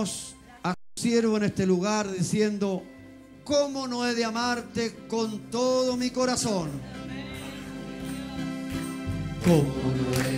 A su siervo en este lugar diciendo, ¿cómo no he de amarte con todo mi corazón? ¿Cómo no he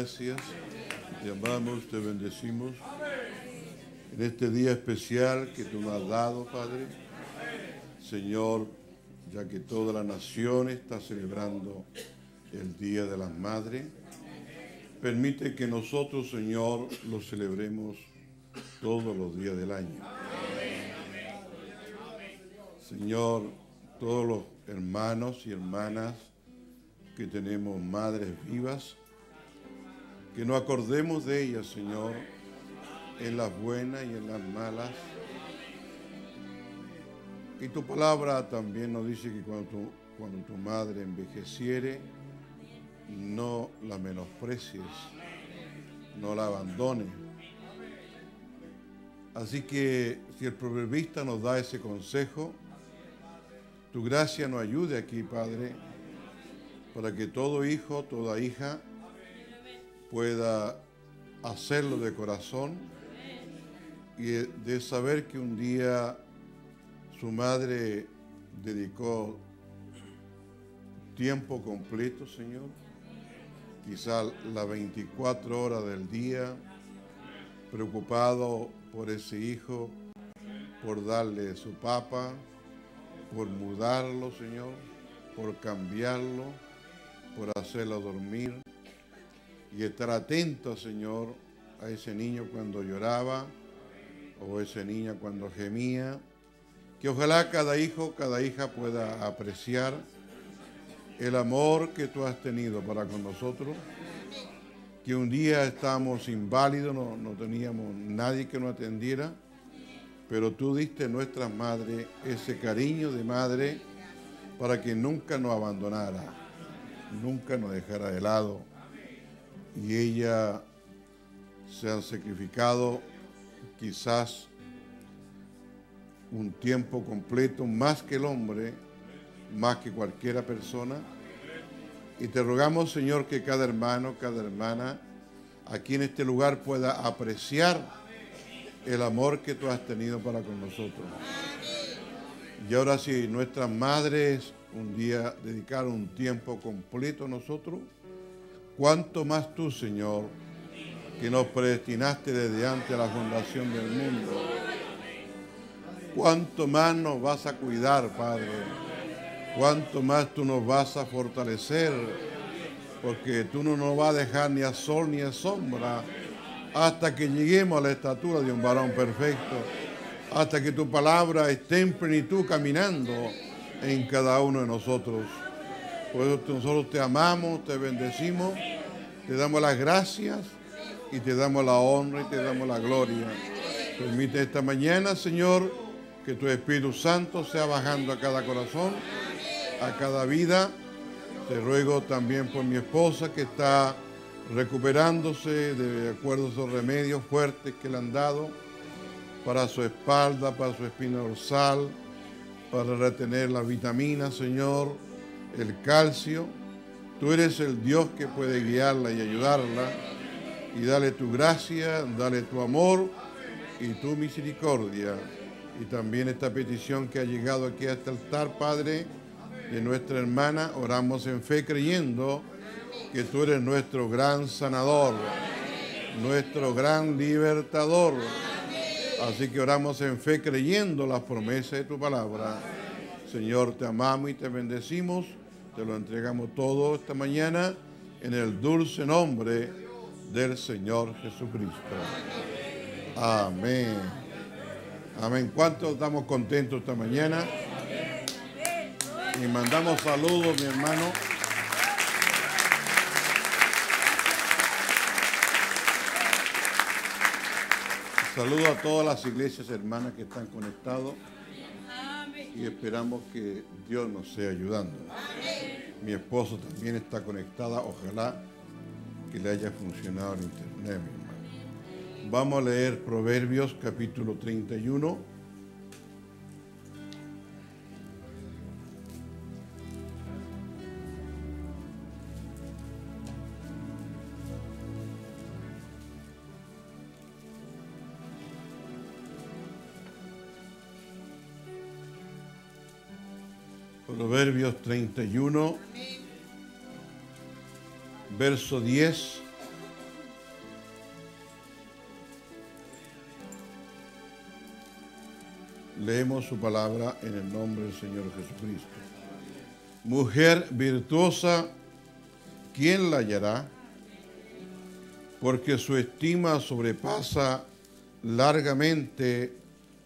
gracias, te amamos, te bendecimos en este día especial que tú nos has dado, Padre. Señor, ya que toda la nación está celebrando el Día de las Madres, permite que nosotros, Señor, lo celebremos todos los días del año. Señor, todos los hermanos y hermanas que tenemos madres vivas, que nos acordemos de ellas, Señor, en las buenas y en las malas. Y tu palabra también nos dice que cuando tu, cuando tu madre envejeciere, no la menosprecies, no la abandones. Así que si el proverbista nos da ese consejo, tu gracia nos ayude aquí, Padre, para que todo hijo, toda hija pueda hacerlo de corazón y de saber que un día su madre dedicó tiempo completo, Señor, quizá las 24 horas del día, preocupado por ese hijo, por darle su papa, por mudarlo, Señor, por cambiarlo, por hacerlo dormir y estar atento, Señor, a ese niño cuando lloraba o ese niña cuando gemía. Que ojalá cada hijo, cada hija pueda apreciar el amor que tú has tenido para con nosotros. Que un día estábamos inválidos, no, no teníamos nadie que nos atendiera pero tú diste a nuestras madres ese cariño de madre para que nunca nos abandonara, nunca nos dejara de lado. Y ella se han sacrificado quizás un tiempo completo, más que el hombre, más que cualquiera persona. Y te rogamos, Señor, que cada hermano, cada hermana aquí en este lugar pueda apreciar el amor que tú has tenido para con nosotros. Y ahora si nuestras madres un día dedicaron un tiempo completo a nosotros, cuánto más tú, Señor, que nos predestinaste desde antes de la fundación del mundo. Cuánto más nos vas a cuidar, Padre. Cuánto más tú nos vas a fortalecer, porque tú no nos vas a dejar ni a sol ni a sombra hasta que lleguemos a la estatura de un varón perfecto, hasta que tu palabra esté en plenitud caminando en cada uno de nosotros. Por eso nosotros te amamos, te bendecimos, te damos las gracias y te damos la honra y te damos la gloria. Permite esta mañana, Señor, que tu Espíritu Santo sea bajando a cada corazón, a cada vida. Te ruego también por mi esposa que está recuperándose de acuerdo a esos remedios fuertes que le han dado para su espalda, para su espina dorsal, para retener las vitaminas, Señor, el calcio. Tú eres el Dios que puede guiarla y ayudarla. Y dale tu gracia, dale tu amor y tu misericordia. Y también esta petición que ha llegado aquí a este altar, Padre, de nuestra hermana, oramos en fe creyendo que tú eres nuestro gran sanador, nuestro gran libertador. Así que oramos en fe creyendo las promesas de tu palabra. Señor, te amamos y te bendecimos. Te lo entregamos todo esta mañana en el dulce nombre del Señor Jesucristo. Amén. Amén. ¿Cuántos estamos contentos esta mañana? Y mandamos saludos, mi hermano. Saludo a todas las iglesias hermanas que están conectados y esperamos que Dios nos sea ayudando. Mi esposo también está conectada, ojalá que le haya funcionado el internet, mi hermano. Vamos a leer Proverbios capítulo 31. Proverbios 31, verso 10. Leemos su palabra en el nombre del Señor Jesucristo. Mujer virtuosa, ¿quién la hallará? porque su estima sobrepasa largamente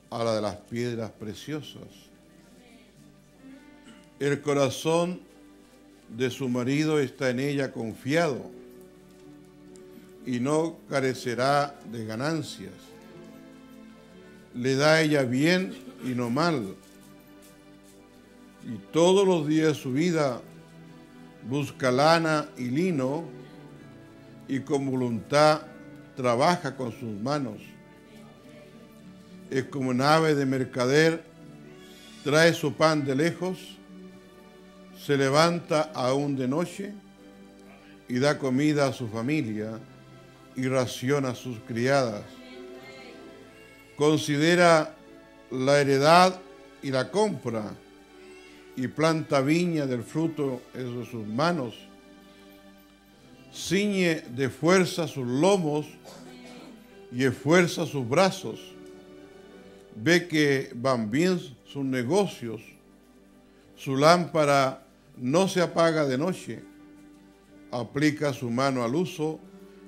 a la de las piedras preciosas. El corazón de su marido está en ella confiado y no carecerá de ganancias. Le da ella bien y no mal. Y todos los días de su vida busca lana y lino y con voluntad trabaja con sus manos. Es como nave de mercader, trae su pan de lejos, se levanta aún de noche y da comida a su familia y raciona a sus criadas. Considera la heredad y la compra y planta viña del fruto de sus manos. Ciñe de fuerza sus lomos y esfuerza sus brazos. Ve que van bien sus negocios. Su lámpara no se apaga de noche. Aplica su mano al uso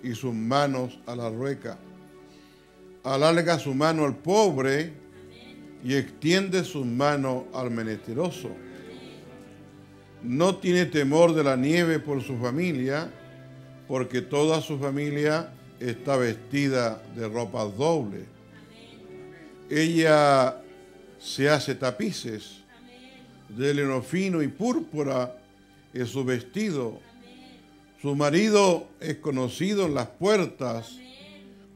y sus manos a la rueca. Alarga su mano al pobre y extiende sus manos al menesteroso. No tiene temor de la nieve por su familia, porque toda su familia está vestida de ropas dobles. Ella se hace tapices de lino fino y púrpura en su vestido. Su marido es conocido en las puertas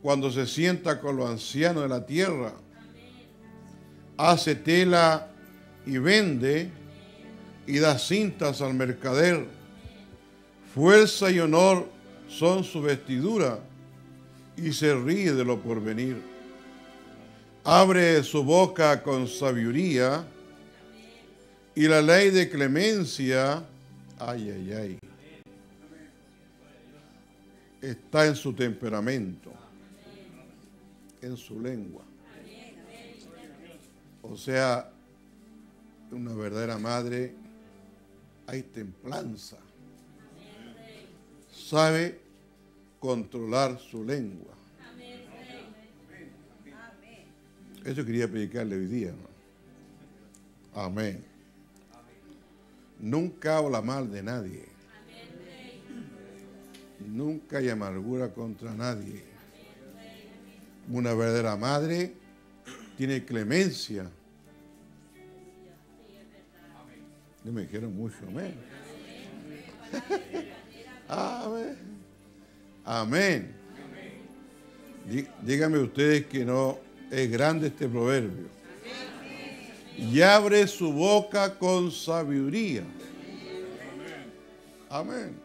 cuando se sienta con los ancianos de la tierra. Hace tela y vende y da cintas al mercader. Fuerza y honor son su vestidura y se ríe de lo porvenir. Abre su boca con sabiduría y la ley de clemencia, ay, ay, ay, está en su temperamento, en su lengua. O sea, una verdadera madre, hay templanza. Sabe controlar su lengua. Eso quería predicarle hoy día. Amén. Nunca habla mal de nadie. Nunca hay amargura contra nadie. Una verdadera madre tiene clemencia. No me dijeron mucho, amén. Amén. Amén. Dí- Díganme ustedes que no es grande este proverbio. Y abre su boca con sabiduría. Amén.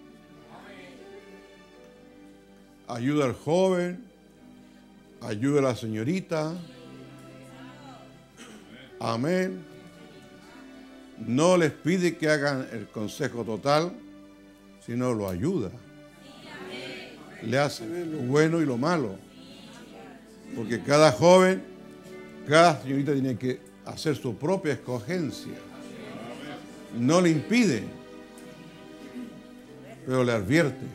Ayuda al joven, ayuda a la señorita. Amén. No les pide que hagan el consejo total, sino lo ayuda. Le hace lo bueno y lo malo. Porque cada joven, cada señorita tiene que hacer su propia escogencia. No le impide, pero le advierte.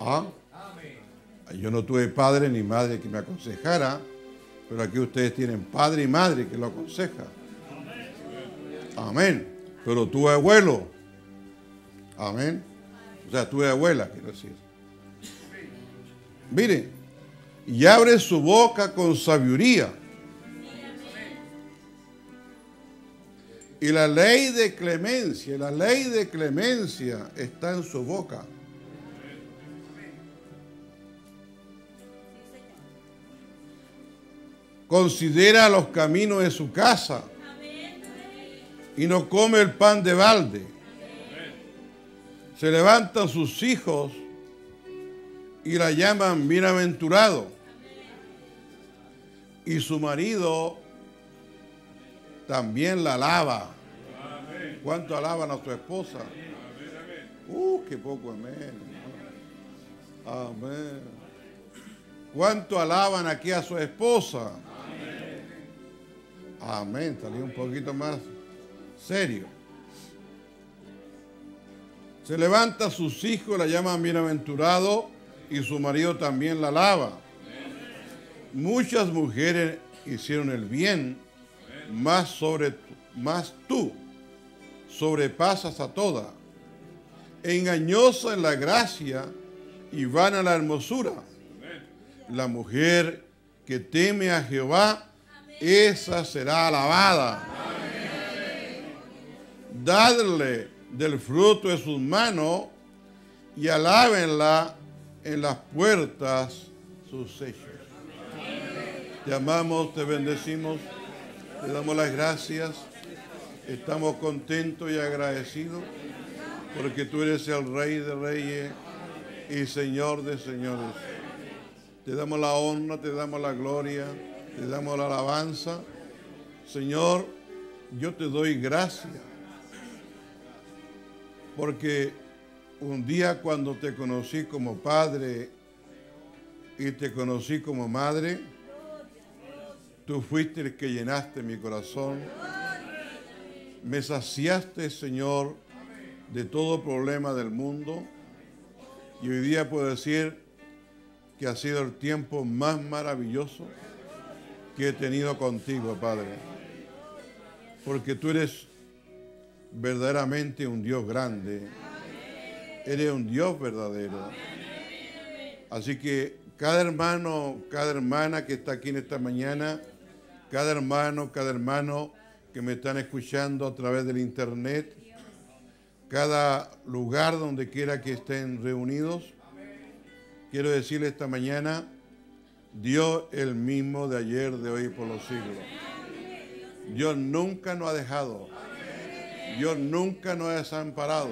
¿Ah? Yo no tuve padre ni madre que me aconsejara, pero aquí ustedes tienen padre y madre que lo aconseja. Amén. Pero tuve abuelo. Amén. O sea, tuve abuela, quiero decir. Mire, y abre su boca con sabiduría. Y la ley de clemencia, la ley de clemencia está en su boca. Considera los caminos de su casa y no come el pan de balde. Se levantan sus hijos y la llaman bienaventurado. Y su marido también la alaba. ¿Cuánto alaban a su esposa? Uh, qué poco amén. Amén. ¿Cuánto alaban aquí a su esposa? Amén. Salí un poquito más serio. Se levanta sus hijos, la llaman bienaventurado y su marido también la alaba. Muchas mujeres hicieron el bien, más, sobre, más tú sobrepasas a todas. Engañosa en la gracia y vana la hermosura. La mujer que teme a Jehová, esa será alabada. Dadle del fruto de sus manos y alábenla en las puertas sus hechos. Te amamos, te bendecimos, te damos las gracias. Estamos contentos y agradecidos porque tú eres el Rey de Reyes y Señor de Señores. Te damos la honra, te damos la gloria, te damos la alabanza. Señor, yo te doy gracias porque un día cuando te conocí como padre y te conocí como madre, tú fuiste el que llenaste mi corazón. Me saciaste, Señor, de todo problema del mundo. Y hoy día puedo decir que ha sido el tiempo más maravilloso que he tenido contigo, Padre. Porque tú eres verdaderamente un Dios grande. Eres un Dios verdadero. Así que cada hermano, cada hermana que está aquí en esta mañana, cada hermano, cada hermano que me están escuchando a través del internet, cada lugar donde quiera que estén reunidos, quiero decirle esta mañana, Dios el mismo de ayer, de hoy y por los siglos. Dios nunca nos ha dejado. Dios nunca nos ha desamparado.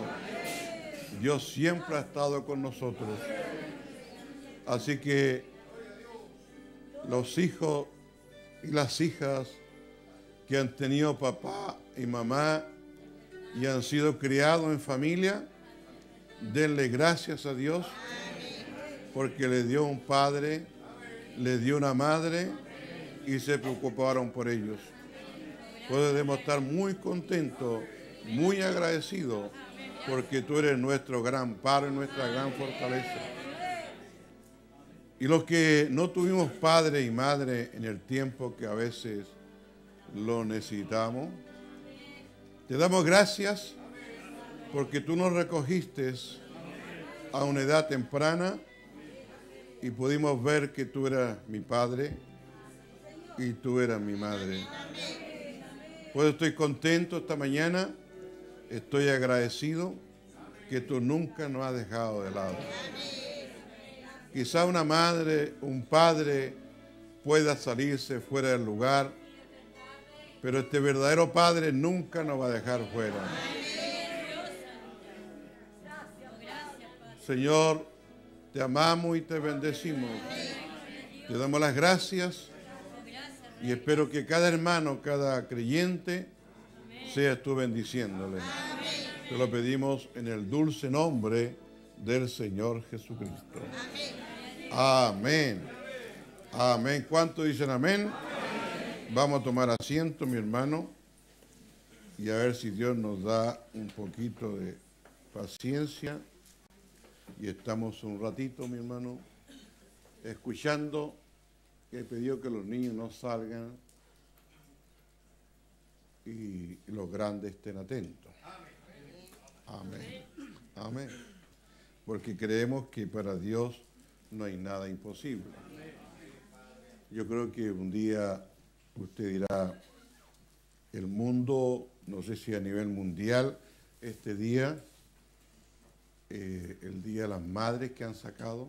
Dios siempre ha estado con nosotros. Así que los hijos y las hijas que han tenido papá y mamá y han sido criados en familia, denle gracias a Dios porque le dio un padre, le dio una madre y se preocuparon por ellos. Podemos estar muy contentos muy agradecido porque tú eres nuestro gran Padre, nuestra gran fortaleza. Y los que no tuvimos padre y madre en el tiempo que a veces lo necesitamos, te damos gracias porque tú nos recogiste a una edad temprana y pudimos ver que tú eras mi padre y tú eras mi madre. Pues estoy contento esta mañana Estoy agradecido que tú nunca nos has dejado de lado. Quizá una madre, un padre pueda salirse fuera del lugar, pero este verdadero padre nunca nos va a dejar fuera. Señor, te amamos y te bendecimos. Te damos las gracias y espero que cada hermano, cada creyente, sea tú bendiciéndole. Te lo pedimos en el dulce nombre del Señor Jesucristo. Amén. Amén. ¿Cuánto dicen amén? Vamos a tomar asiento, mi hermano, y a ver si Dios nos da un poquito de paciencia. Y estamos un ratito, mi hermano, escuchando que pedido que los niños no salgan y los grandes estén atentos. Amén. Amén. Porque creemos que para Dios no hay nada imposible. Yo creo que un día usted dirá, el mundo, no sé si a nivel mundial, este día, eh, el Día de las Madres que han sacado,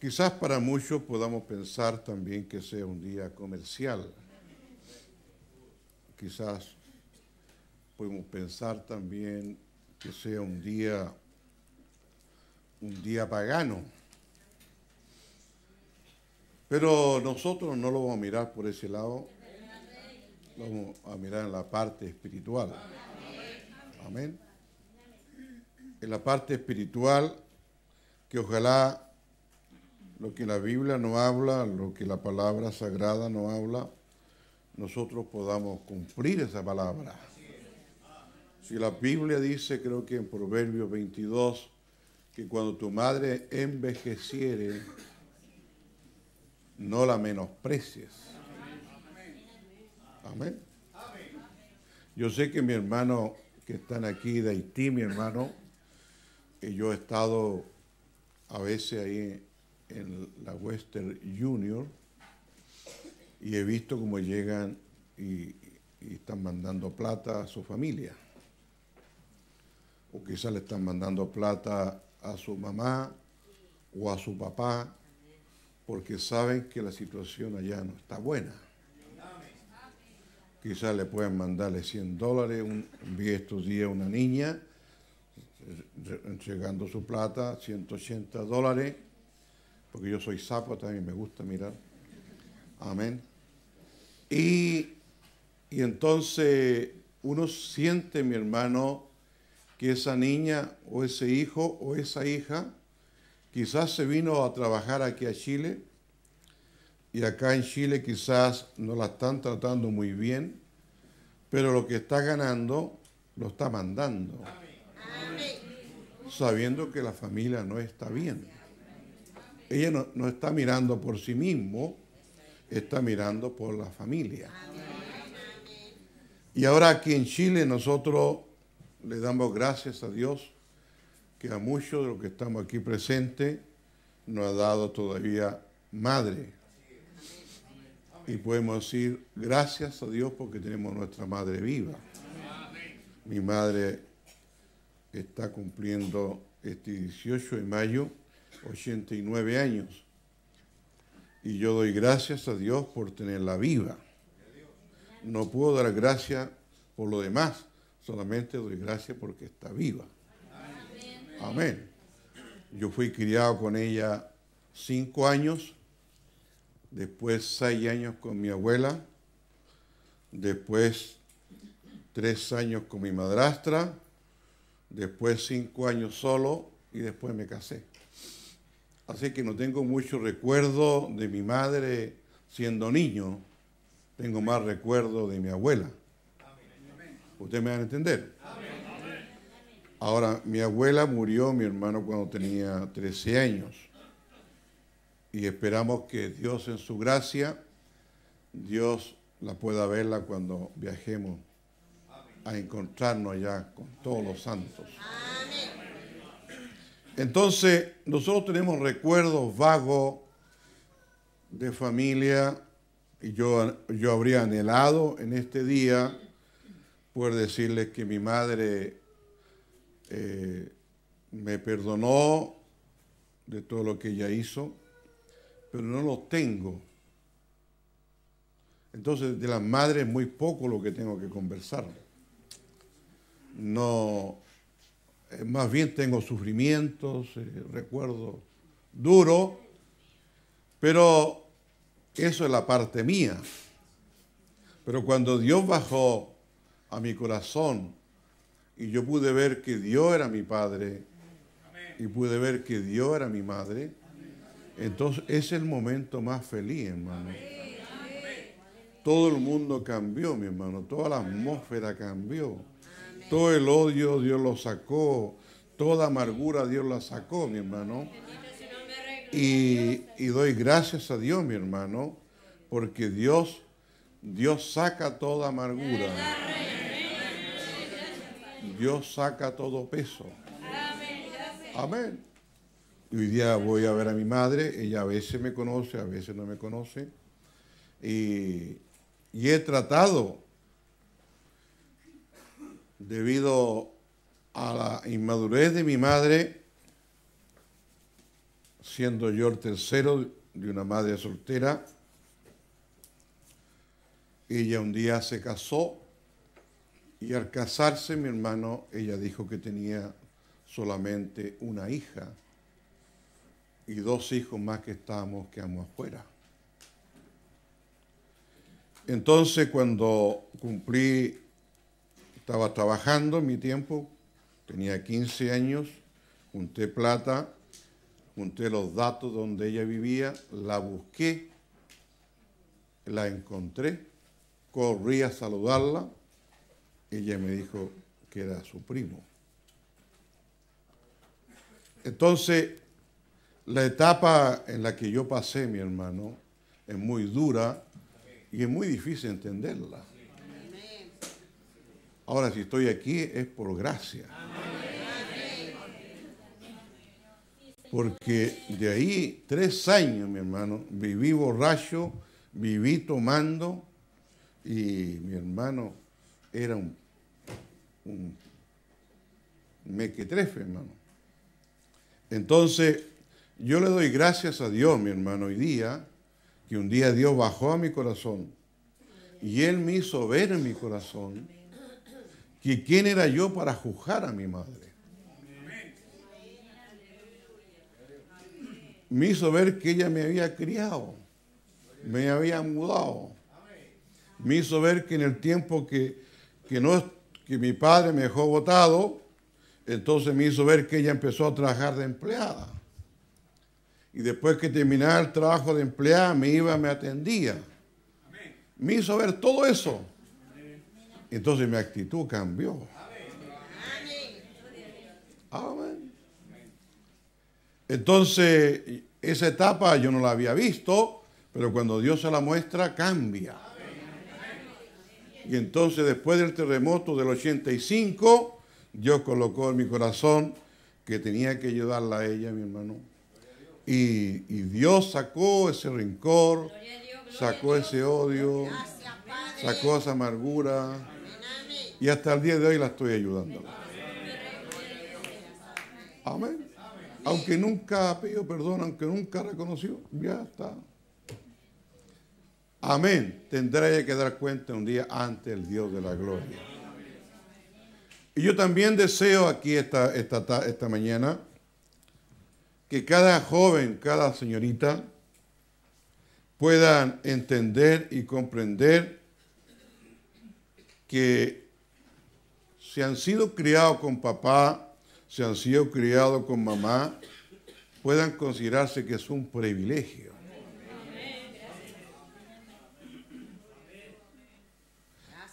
quizás para muchos podamos pensar también que sea un día comercial quizás podemos pensar también que sea un día, un día pagano. Pero nosotros no lo vamos a mirar por ese lado, lo vamos a mirar en la parte espiritual. Amén. En la parte espiritual, que ojalá lo que la Biblia no habla, lo que la palabra sagrada no habla, nosotros podamos cumplir esa palabra. Si la Biblia dice, creo que en Proverbios 22, que cuando tu madre envejeciere, no la menosprecies. Amén. Yo sé que mi hermano que están aquí de Haití, mi hermano, que yo he estado a veces ahí en la Western Junior y he visto cómo llegan y, y están mandando plata a su familia. O quizás le están mandando plata a su mamá o a su papá porque saben que la situación allá no está buena. Quizás le pueden mandarle 100 dólares, un, vi estos días una niña re- entregando su plata, 180 dólares, porque yo soy sapo, también me gusta mirar. Amén. Y, y entonces uno siente, mi hermano, que esa niña o ese hijo o esa hija quizás se vino a trabajar aquí a Chile y acá en Chile quizás no la están tratando muy bien, pero lo que está ganando lo está mandando, sabiendo que la familia no está bien. Ella no, no está mirando por sí mismo, está mirando por la familia. Y ahora aquí en Chile nosotros le damos gracias a Dios que a muchos de los que estamos aquí presentes nos ha dado todavía madre. Y podemos decir gracias a Dios porque tenemos nuestra madre viva. Mi madre está cumpliendo este 18 de mayo 89 años. Y yo doy gracias a Dios por tenerla viva. No puedo dar gracias por lo demás, solamente doy gracias porque está viva. Amén. Yo fui criado con ella cinco años, después seis años con mi abuela, después tres años con mi madrastra, después cinco años solo y después me casé. Así que no tengo mucho recuerdo de mi madre siendo niño, tengo más recuerdo de mi abuela. Ustedes me van a entender. Ahora, mi abuela murió, mi hermano, cuando tenía 13 años. Y esperamos que Dios en su gracia, Dios la pueda verla cuando viajemos a encontrarnos allá con todos los santos. Entonces, nosotros tenemos recuerdos vagos de familia y yo, yo habría anhelado en este día poder decirles que mi madre eh, me perdonó de todo lo que ella hizo, pero no lo tengo. Entonces, de las madres muy poco lo que tengo que conversar. No, eh, más bien tengo sufrimientos, eh, recuerdos duros, pero eso es la parte mía. Pero cuando Dios bajó a mi corazón y yo pude ver que Dios era mi padre y pude ver que Dios era mi madre, entonces es el momento más feliz, hermano. Todo el mundo cambió, mi hermano, toda la atmósfera cambió. Todo el odio Dios lo sacó, toda amargura Dios la sacó, mi hermano. Y, doy gracias a Dios, mi hermano, porque Dios, Dios saca toda amargura. Dios saca todo peso. Amén. Y hoy día voy a ver a mi madre, ella a veces me conoce, a veces no me conoce. Y, y he tratado, debido a la inmadurez de mi madre, siendo yo el tercero de una madre soltera, ella un día se casó y al casarse mi hermano, ella dijo que tenía solamente una hija y dos hijos más que estábamos, quedamos afuera. Entonces cuando cumplí, estaba trabajando mi tiempo, tenía 15 años, junté plata, junté los datos donde ella vivía, la busqué, la encontré, corrí a saludarla, ella me dijo que era su primo. Entonces, la etapa en la que yo pasé, mi hermano, es muy dura y es muy difícil entenderla. Ahora, si estoy aquí es por gracia. Porque de ahí, tres años, mi hermano, viví borracho, viví tomando y mi hermano era un, un mequetrefe, hermano. Entonces, yo le doy gracias a Dios, mi hermano, hoy día, que un día Dios bajó a mi corazón y Él me hizo ver en mi corazón que quién era yo para juzgar a mi madre. Me hizo ver que ella me había criado, me había mudado. Me hizo ver que en el tiempo que, que, no, que mi padre me dejó votado, entonces me hizo ver que ella empezó a trabajar de empleada. Y después que terminaba el trabajo de empleada, me iba, me atendía. Me hizo ver todo eso. Entonces mi actitud cambió. Amén. Entonces, esa etapa yo no la había visto, pero cuando Dios se la muestra, cambia. Y entonces, después del terremoto del 85, Dios colocó en mi corazón que tenía que ayudarla a ella, mi hermano. Y, Dios sacó ese rencor, sacó ese odio, sacó esa amargura. Y hasta el día de hoy la estoy ayudando. Amén. Aunque nunca pidió perdón, aunque nunca reconoció, ya está. Amén. Tendrá que dar cuenta un día ante el Dios de la gloria. Y yo también deseo aquí esta, esta, esta mañana que cada joven, cada señorita puedan entender y comprender que si han sido criados con papá, si han sido criados con mamá, puedan considerarse que es un privilegio.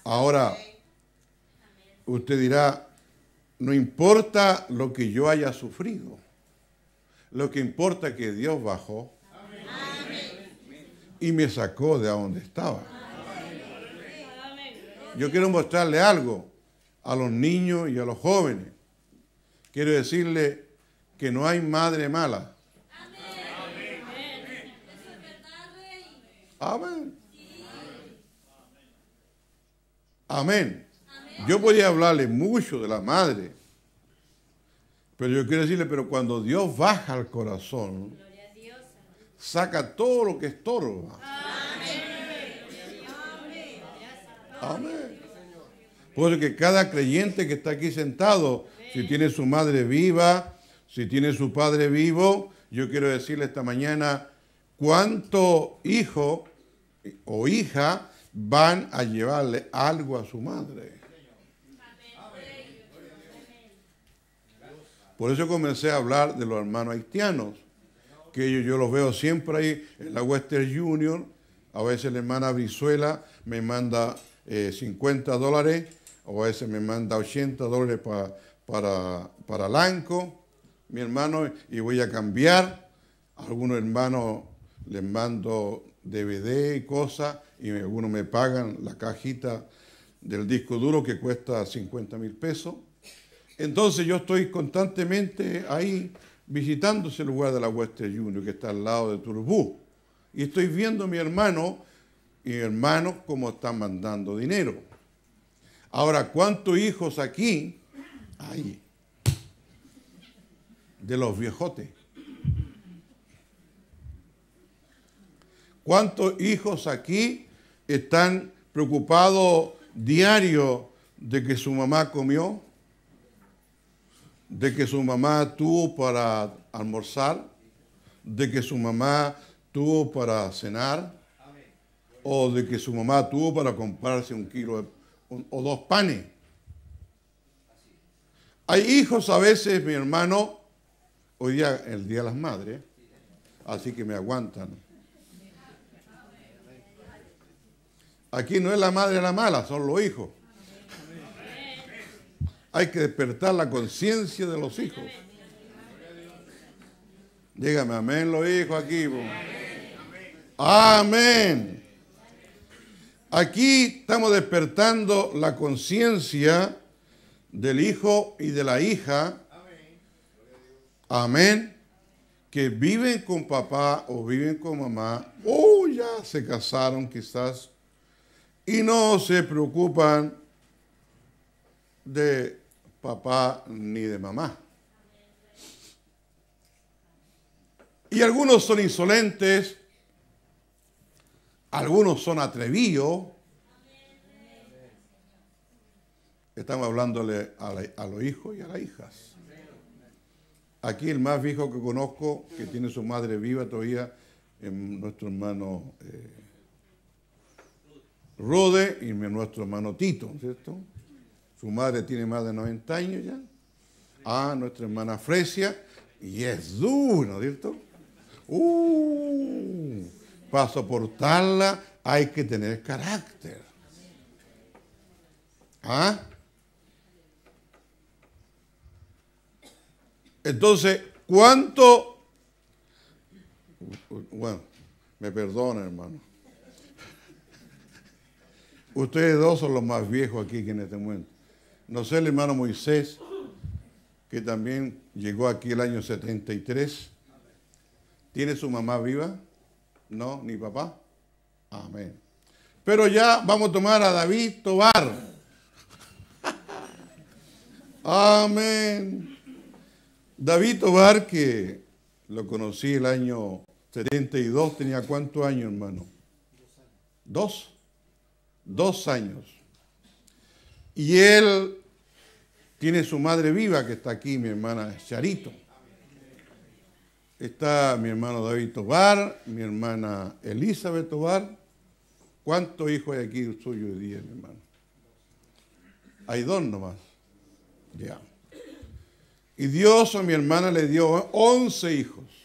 Ahora, usted dirá, no importa lo que yo haya sufrido, lo que importa es que Dios bajó y me sacó de donde estaba. Yo quiero mostrarle algo a los niños y a los jóvenes. Quiero decirle que no hay madre mala. Amén. Amén. Yo podía hablarle mucho de la madre, pero yo quiero decirle, pero cuando Dios baja al corazón, saca todo lo que estorba. Amén. Por eso que cada creyente que está aquí sentado, si tiene su madre viva, si tiene su padre vivo, yo quiero decirle esta mañana, ¿cuánto hijo o hija van a llevarle algo a su madre? Por eso comencé a hablar de los hermanos haitianos, que ellos yo los veo siempre ahí en la Western Union. A veces la hermana Brizuela me manda 50 eh, dólares, o a veces me manda 80 dólares para, para, para Lanco, mi hermano, y voy a cambiar. A algunos hermanos les mando DVD y cosas, y algunos me pagan la cajita del disco duro que cuesta 50 mil pesos. Entonces yo estoy constantemente ahí visitando ese lugar de la Western Junior que está al lado de Turbú. Y estoy viendo a mi hermano y mi hermano cómo están mandando dinero. Ahora, ¿cuántos hijos aquí hay de los viejotes? ¿Cuántos hijos aquí están preocupados diario de que su mamá comió? de que su mamá tuvo para almorzar, de que su mamá tuvo para cenar, o de que su mamá tuvo para comprarse un kilo o dos panes. Hay hijos a veces, mi hermano, hoy día el Día de las Madres, así que me aguantan. Aquí no es la madre la mala, son los hijos. Hay que despertar la conciencia de los hijos. Dígame amén los hijos aquí. Amén. Aquí estamos despertando la conciencia del hijo y de la hija. Amén. Que viven con papá o viven con mamá o ya se casaron quizás y no se preocupan de papá ni de mamá. Y algunos son insolentes, algunos son atrevidos. Estamos hablándole a, los hijos y a las hijas. Aquí el más viejo que conozco, que tiene su madre viva todavía, es nuestro hermano eh, Rode y nuestro hermano Tito, ¿cierto? Su madre tiene más de 90 años ya. Ah, nuestra hermana Fresia, y es duro, ¿no es cierto? Uh, para soportarla hay que tener carácter. ¿Ah? Entonces, ¿cuánto? Bueno, me perdonan, hermano. Ustedes dos son los más viejos aquí que en este momento. No sé el hermano Moisés, que también llegó aquí el año 73. ¿Tiene su mamá viva? No, ni papá. Amén. Pero ya vamos a tomar a David Tobar. Amén. David Tobar, que lo conocí el año 72, tenía cuántos años, hermano? Dos. Dos años. Y él tiene su madre viva que está aquí, mi hermana Charito. Está mi hermano David Tobar, mi hermana Elizabeth Tobar. ¿Cuántos hijos hay aquí suyos hoy día, mi hermano? Hay dos nomás. Ya. Y Dios a mi hermana le dio once hijos.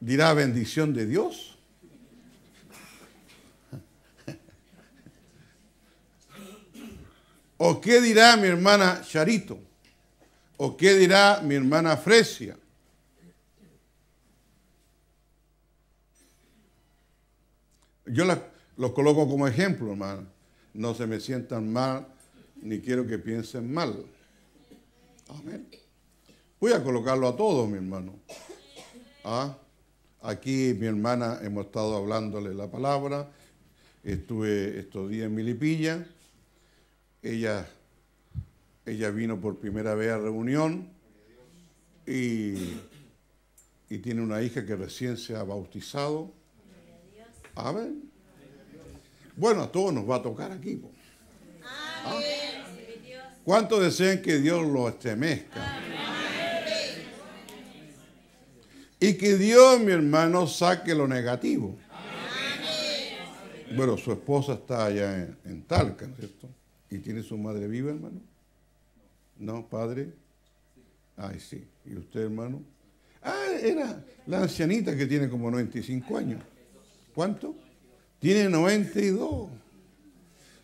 ¿Dirá bendición de Dios? ¿O qué dirá mi hermana Charito? ¿O qué dirá mi hermana Fresia? Yo los coloco como ejemplo, hermano. No se me sientan mal, ni quiero que piensen mal. Amén. Voy a colocarlo a todos, mi hermano. ¿Ah? Aquí mi hermana hemos estado hablándole la palabra. Estuve estos días en Milipilla. Ella, ella vino por primera vez a reunión y, y tiene una hija que recién se ha bautizado. Amén. Bueno, a todos nos va a tocar aquí. ¿Ah? ¿Cuántos desean que Dios los estremezca? Y que Dios, mi hermano, saque lo negativo. Bueno, su esposa está allá en, en Talca, ¿no es cierto? ¿Y tiene su madre viva, hermano? ¿No, padre? Ay, sí. ¿Y usted, hermano? Ah, era la ancianita que tiene como 95 años. ¿Cuánto? Tiene 92.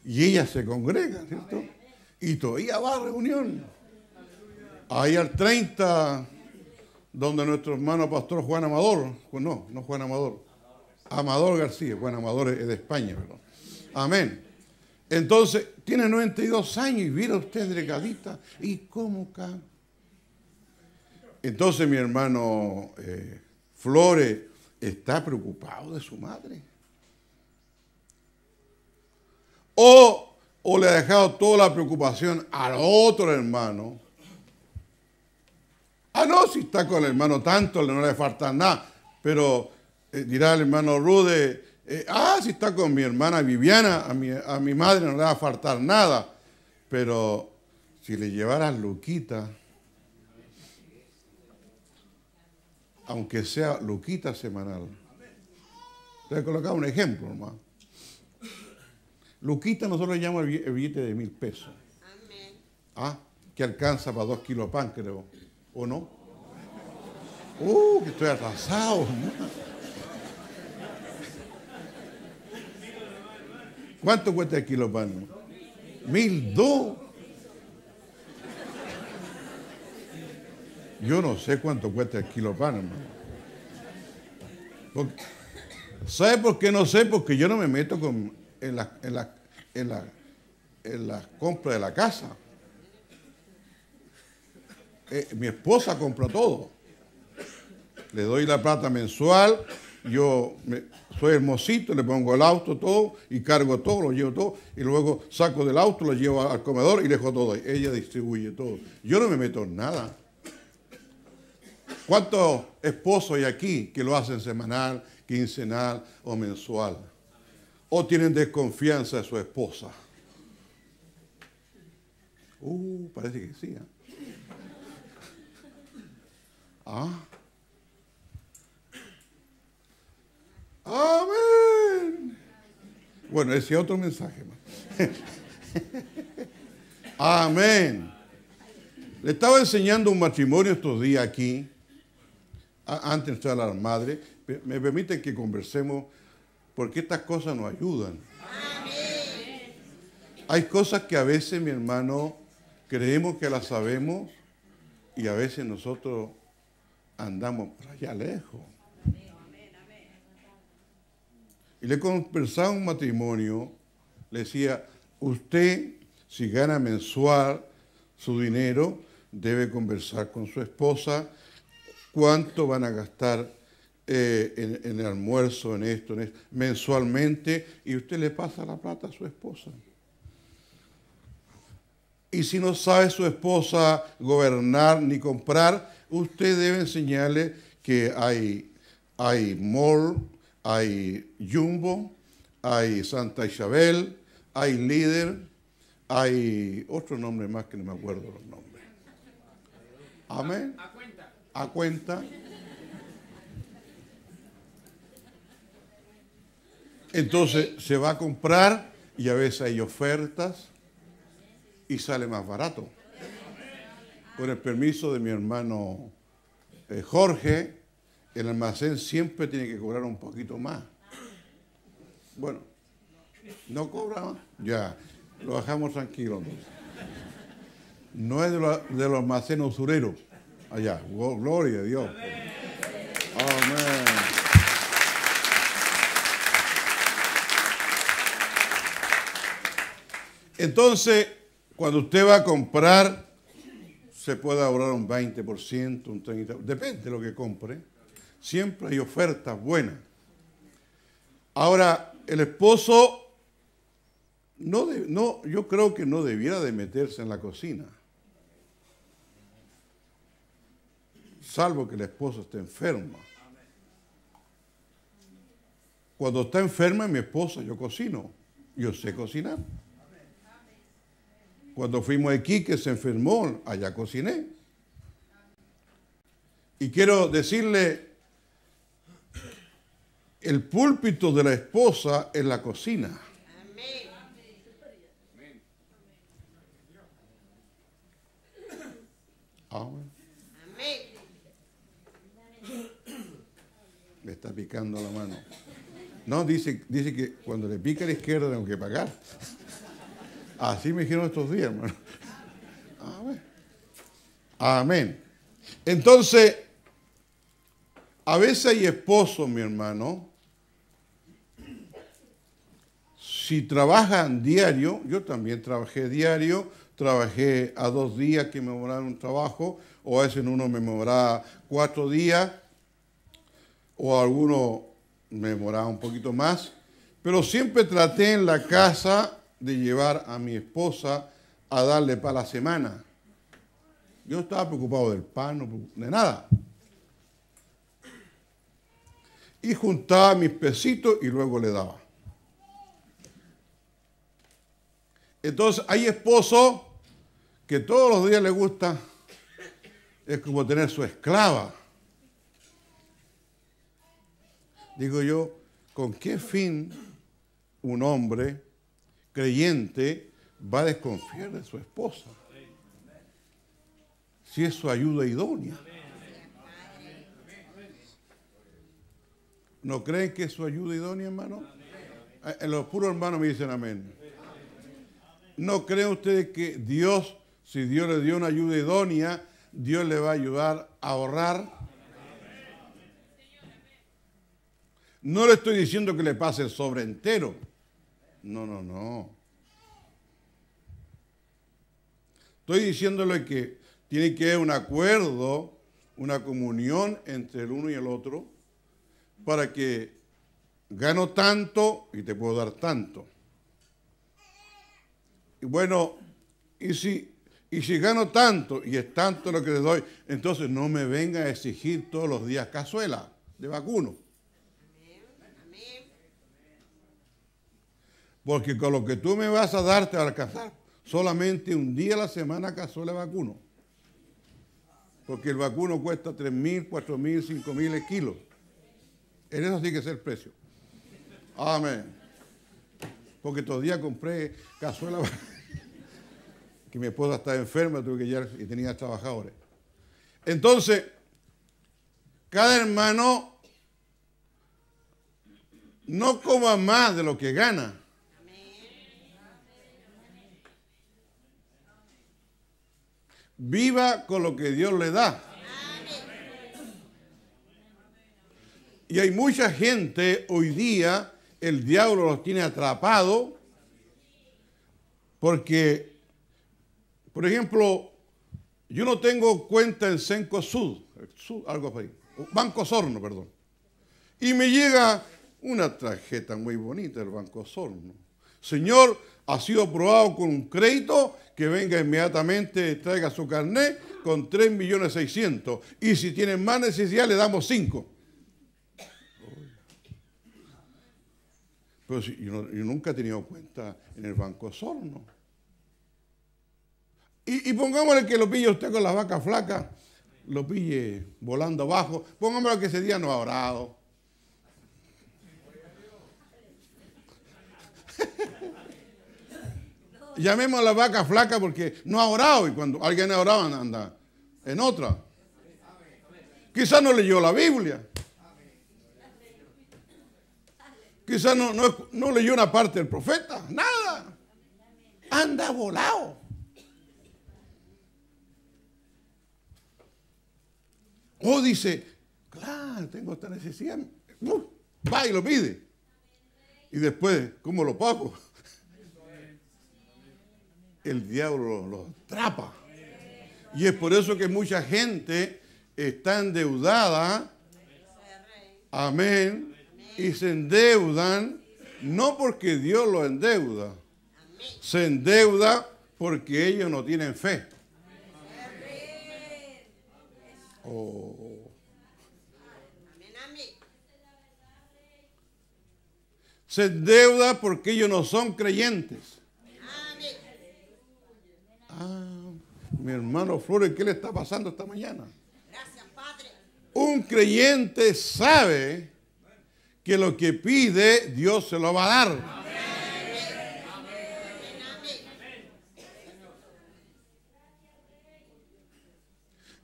Y ella se congrega, ¿cierto? Y todavía va a reunión. Ahí al 30, donde nuestro hermano pastor Juan Amador, pues no, no Juan Amador, Amador García, Juan Amador es de España, perdón. Amén. Entonces, tiene 92 años y mira usted delgadita. ¿Y cómo ca- Entonces mi hermano eh, Flores está preocupado de su madre. O, o le ha dejado toda la preocupación al otro hermano. Ah, no, si está con el hermano tanto, no le falta nada. Pero eh, dirá el hermano Rude, eh, ah, si está con mi hermana Viviana, a mi, a mi madre no le va a faltar nada. Pero si le llevaras Luquita, aunque sea Luquita semanal, te a colocar un ejemplo nomás. Luquita nosotros le llamamos el bi- el billete de mil pesos. ¿Ah? Que alcanza para dos kilos de pan, creo. ¿O no? ¡Uh, que estoy atrasado! hermano. ¿Cuánto cuesta el kilo pan? Mil dos. Yo no sé cuánto cuesta el kilo pan, hermano. ¿Sabe por qué no sé? Porque yo no me meto con, en, la, en, la, en, la, en la compra de la casa. Eh, mi esposa compra todo. Le doy la plata mensual, yo soy hermosito, le pongo el auto, todo, y cargo todo, lo llevo todo, y luego saco del auto, lo llevo al comedor y dejo todo. Ella distribuye todo. Yo no me meto en nada. ¿Cuántos esposos hay aquí que lo hacen semanal, quincenal o mensual? ¿O tienen desconfianza de su esposa? Uh, parece que sí. ¿eh? Ah. Amén. Bueno, ese es otro mensaje. Amén. Le estaba enseñando un matrimonio estos días aquí, antes de entrar a la madre. Me permiten que conversemos porque estas cosas nos ayudan. Hay cosas que a veces, mi hermano, creemos que las sabemos y a veces nosotros andamos por allá lejos. Y le conversaba un matrimonio, le decía, usted si gana mensual su dinero, debe conversar con su esposa cuánto van a gastar eh, en, en el almuerzo, en esto, en esto, mensualmente, y usted le pasa la plata a su esposa. Y si no sabe su esposa gobernar ni comprar, usted debe enseñarle que hay, hay hay jumbo, hay Santa Isabel, hay líder, hay otro nombre más que no me acuerdo los nombres. Amén. A cuenta. A cuenta. Entonces se va a comprar y a veces hay ofertas y sale más barato. Con el permiso de mi hermano eh, Jorge, el almacén siempre tiene que cobrar un poquito más. Bueno, no cobra más. Ya, lo dejamos tranquilo. No es de, lo- de los almacenes usureros. Allá, Glo- gloria a Dios. Amén. Entonces, cuando usted va a comprar, se puede ahorrar un 20%, un 30%, depende de lo que compre. Siempre hay ofertas buenas. Ahora, el esposo, no, no, yo creo que no debiera de meterse en la cocina. Salvo que el esposo esté enferma. Cuando está enferma mi esposa, yo cocino. Yo sé cocinar. Cuando fuimos aquí, que se enfermó, allá cociné. Y quiero decirle, el púlpito de la esposa es la cocina. Amén. Me está picando la mano. No, dice, dice que cuando le pica a la izquierda tengo que pagar. Así me dijeron estos días, hermano. Amén. Entonces, a veces hay esposos, mi hermano, si trabajan diario, yo también trabajé diario, trabajé a dos días que me demoraron un trabajo, o a veces uno me demoraba cuatro días, o alguno me demoraba un poquito más, pero siempre traté en la casa de llevar a mi esposa a darle para la semana. Yo no estaba preocupado del pan, no de nada. Y juntaba mis pesitos y luego le daba. Entonces hay esposos que todos los días les gusta, es como tener su esclava. Digo yo, ¿con qué fin un hombre creyente va a desconfiar de su esposa? Si es su ayuda idónea. ¿No creen que es su ayuda idónea, hermano? Eh, Los puros hermanos me dicen amén. ¿No creen ustedes que Dios, si Dios le dio una ayuda idónea, Dios le va a ayudar a ahorrar? No le estoy diciendo que le pase el sobre entero. No, no, no. Estoy diciéndole que tiene que haber un acuerdo, una comunión entre el uno y el otro, para que gano tanto y te puedo dar tanto. Y bueno, y si, y si gano tanto y es tanto lo que le doy, entonces no me venga a exigir todos los días cazuela de vacuno. Porque con lo que tú me vas a dar te va a alcanzar solamente un día a la semana cazuela de vacuno. Porque el vacuno cuesta 3 mil, 4 mil, 5 mil el kilo. En eso tiene que ser el precio. Amén. Porque todavía compré cazuela que mi esposa estaba enferma, tuve que y tenía trabajadores. Entonces, cada hermano no coma más de lo que gana. Viva con lo que Dios le da. Y hay mucha gente hoy día, el diablo los tiene atrapados porque, por ejemplo, yo no tengo cuenta en Senco Sud, algo así, Banco Sorno, perdón. Y me llega una tarjeta muy bonita del Banco Sorno. Señor, ha sido aprobado con un crédito que venga inmediatamente, traiga su carnet con 3 millones 600. Y si tienen más necesidad, le damos 5. Pero yo, nunca he tenido cuenta en el Banco Sorno. Y, y pongámosle que lo pille usted con las vacas flacas, lo pille volando abajo. Pongámosle que ese día no ha orado. Llamemos a la vaca flaca porque no ha orado y cuando alguien ha orado anda en otra. Quizás no leyó la Biblia. Quizás no, no- no leyó una parte del profeta. Nada. Anda volado. O dice, claro, tengo esta necesidad. Va y lo pide. Y después, ¿cómo lo pago? El diablo lo atrapa. Y es por eso que mucha gente está endeudada. Amén. Y se endeudan no porque Dios lo endeuda. Se endeuda porque ellos no tienen fe. Oh. Se endeuda porque ellos no son creyentes. Ah, mi hermano Flores, ¿qué le está pasando esta mañana? Gracias, Padre. Un creyente sabe que lo que pide Dios se lo va a dar.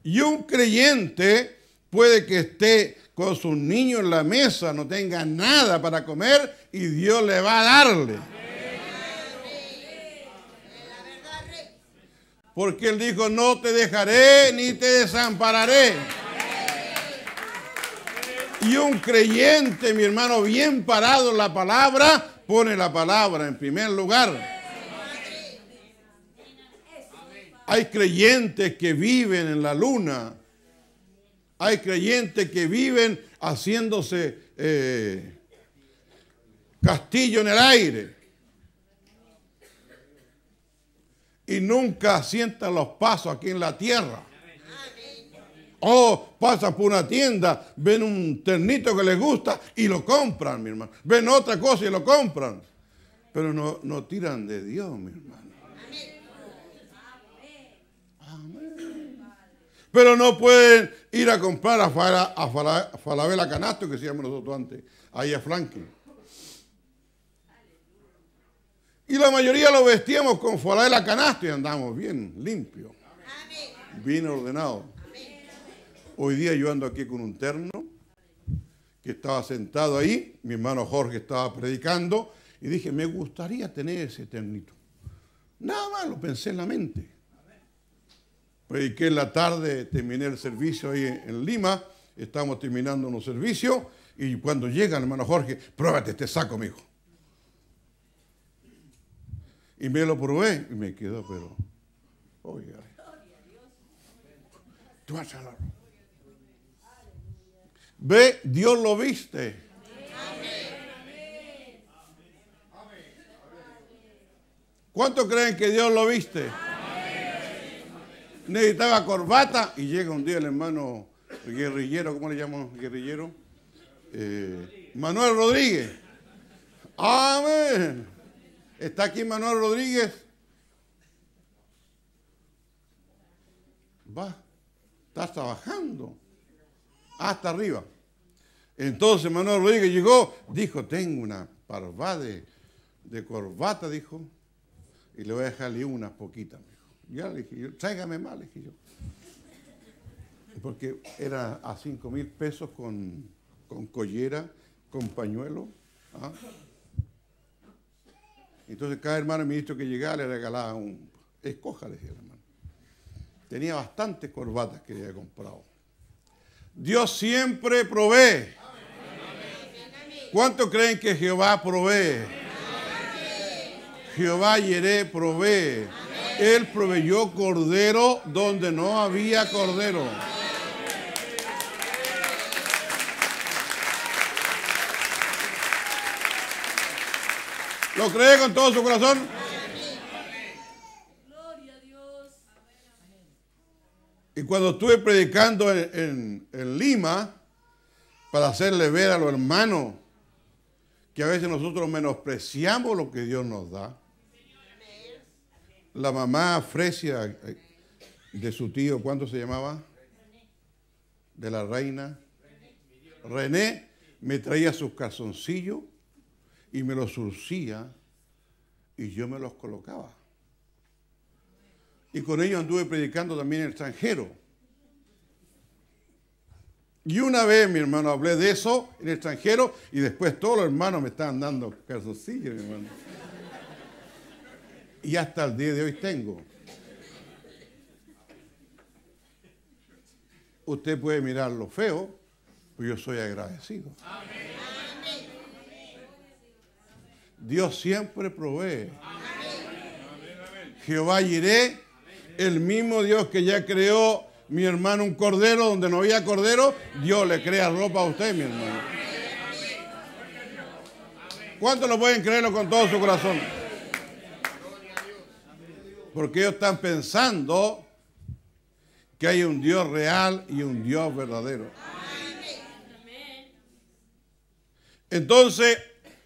Y un creyente puede que esté con sus niños en la mesa, no tenga nada para comer y Dios le va a darle. La verdad, Rey. Porque Él dijo, no te dejaré ni te desampararé. Y un creyente, mi hermano, bien parado en la palabra, pone la palabra en primer lugar. Hay creyentes que viven en la luna. Hay creyentes que viven haciéndose eh, castillo en el aire. Y nunca sientan los pasos aquí en la tierra. O pasan por una tienda, ven un ternito que les gusta y lo compran, mi hermano. Ven otra cosa y lo compran. Pero no, no tiran de Dios, mi hermano. Amén. Pero no pueden ir a comprar a, a, a Falabella Canasto, que decíamos nosotros antes, ahí a Franklin. Y la mayoría lo vestíamos con Falabella Canasto y andamos bien limpios, Amén. bien ordenados. Hoy día yo ando aquí con un terno que estaba sentado ahí, mi hermano Jorge estaba predicando Y dije, me gustaría tener ese ternito. Nada más lo pensé en la mente. Prediqué en la tarde, terminé el servicio ahí en Lima, estamos terminando unos servicios, y cuando llega el hermano Jorge, pruébate este saco, mijo. Y me lo probé y me quedó, pero, oiga, tú vas a. Ve, Dios lo viste. ¿Cuántos creen que Dios lo viste? Necesitaba corbata y llega un día el hermano guerrillero, ¿cómo le llamamos guerrillero? Eh, Manuel Rodríguez. Amén. Está aquí Manuel Rodríguez. Va, está trabajando hasta arriba. Entonces Manuel Rodríguez llegó, dijo, tengo una parva de, corbata, dijo, y le voy a dejarle unas poquitas. Ya le dije, yo, tráigame más, le dije yo. Porque era a cinco mil pesos con, con collera, con pañuelo. ¿ah? Entonces cada hermano ministro que llegaba le regalaba un... Escoja, le dije hermano. Tenía bastantes corbatas que había comprado. Dios siempre provee. ¿Cuántos creen que Jehová provee? Jehová Yeré provee. Él proveyó cordero donde no había cordero. ¿Lo cree con todo su corazón? Gloria a Dios. Y cuando estuve predicando en, Lima, para hacerle ver a los hermanos que a veces nosotros menospreciamos lo que Dios nos da, la mamá Fresia eh, de su tío, ¿cuánto se llamaba? De la reina. René me traía sus calzoncillos y me los surcía y yo me los colocaba. Y con ellos anduve predicando también en el extranjero. Y una vez, mi hermano, hablé de eso en el extranjero y después todos los hermanos me estaban dando calzoncillos, mi hermano. Y hasta el día de hoy tengo. Usted puede mirar lo feo, pero yo soy agradecido. Dios siempre provee. Jehová iré, el mismo Dios que ya creó mi hermano un cordero donde no había cordero, Dios le crea ropa a usted, mi hermano. ¿Cuántos lo pueden creerlo con todo su corazón? Porque ellos están pensando que hay un Dios real y un Dios verdadero. Entonces,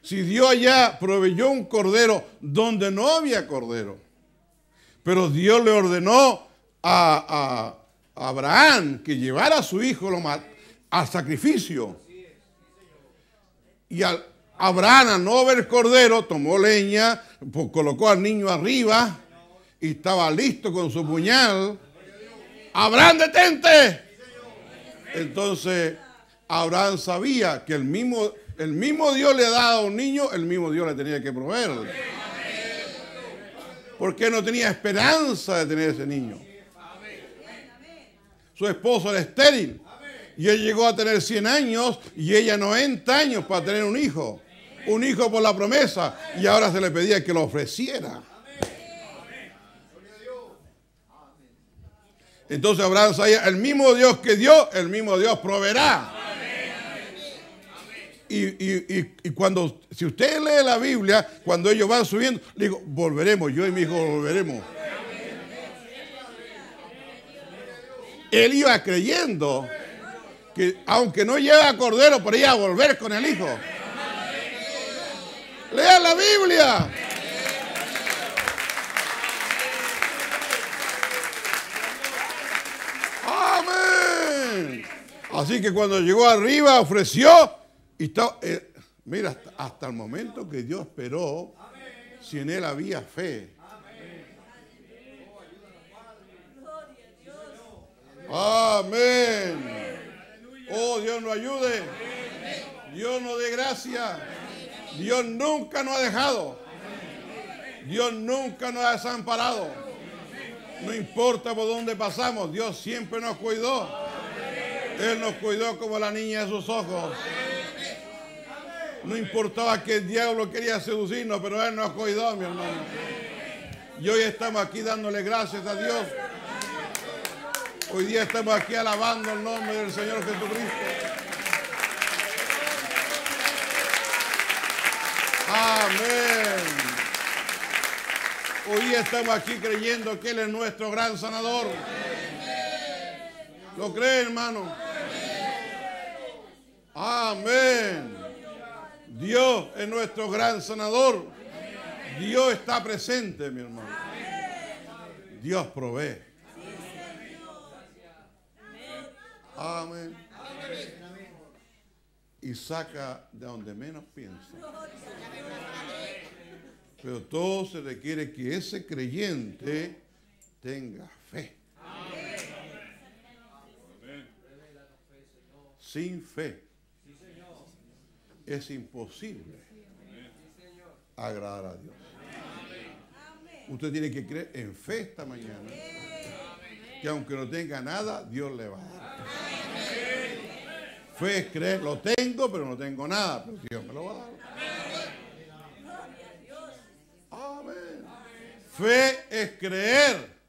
si Dios allá proveyó un cordero donde no había cordero, pero Dios le ordenó a, a Abraham que llevara a su hijo lo al sacrificio. Y al Abraham, al no ver cordero, tomó leña, pues, colocó al niño arriba y estaba listo con su puñal. Abraham, detente. Entonces, Abraham sabía que el mismo, el mismo Dios le daba a un niño, el mismo Dios le tenía que proveer. Porque no tenía esperanza de tener ese niño. Su esposo era estéril. Y él llegó a tener 100 años y ella 90 años para tener un hijo. Un hijo por la promesa. Y ahora se le pedía que lo ofreciera. Entonces Abraham sabía, el mismo Dios que dio, el mismo Dios proveerá. Y, y- y- cuando, si usted lee la Biblia, cuando ellos van subiendo, le digo, volveremos, yo y mi hijo volveremos. Él iba creyendo que aunque no lleva cordero, pero iba a volver con el hijo. Lea la Biblia. Amén. Así que cuando llegó arriba ofreció y eh, mira, hasta, hasta el momento que Dios esperó, si en él había fe. Amén. Oh, Dios nos ayude. Dios nos dé gracia. Dios nunca nos ha dejado. Dios nunca nos ha desamparado. No importa por dónde pasamos, Dios siempre nos cuidó. Él nos cuidó como la niña de sus ojos. No importaba que el diablo quería seducirnos, pero Él nos cuidó, mi hermano. Y hoy estamos aquí dándole gracias a Dios. Hoy día estamos aquí alabando el nombre del Señor Jesucristo. Amén. Hoy estamos aquí creyendo que Él es nuestro gran sanador. ¿Lo cree, hermano? Amén. Dios es nuestro gran sanador. Dios está presente, mi hermano. Dios provee. Amén. Y saca de donde menos piensa. Pero todo se requiere que ese creyente tenga fe. Sin fe es imposible agradar a Dios. Usted tiene que creer en fe esta mañana. Que aunque no tenga nada, Dios le va a dar. Fe es creer, lo tengo, pero no tengo nada, pero Dios me lo va a dar. Amén. Fe es creer.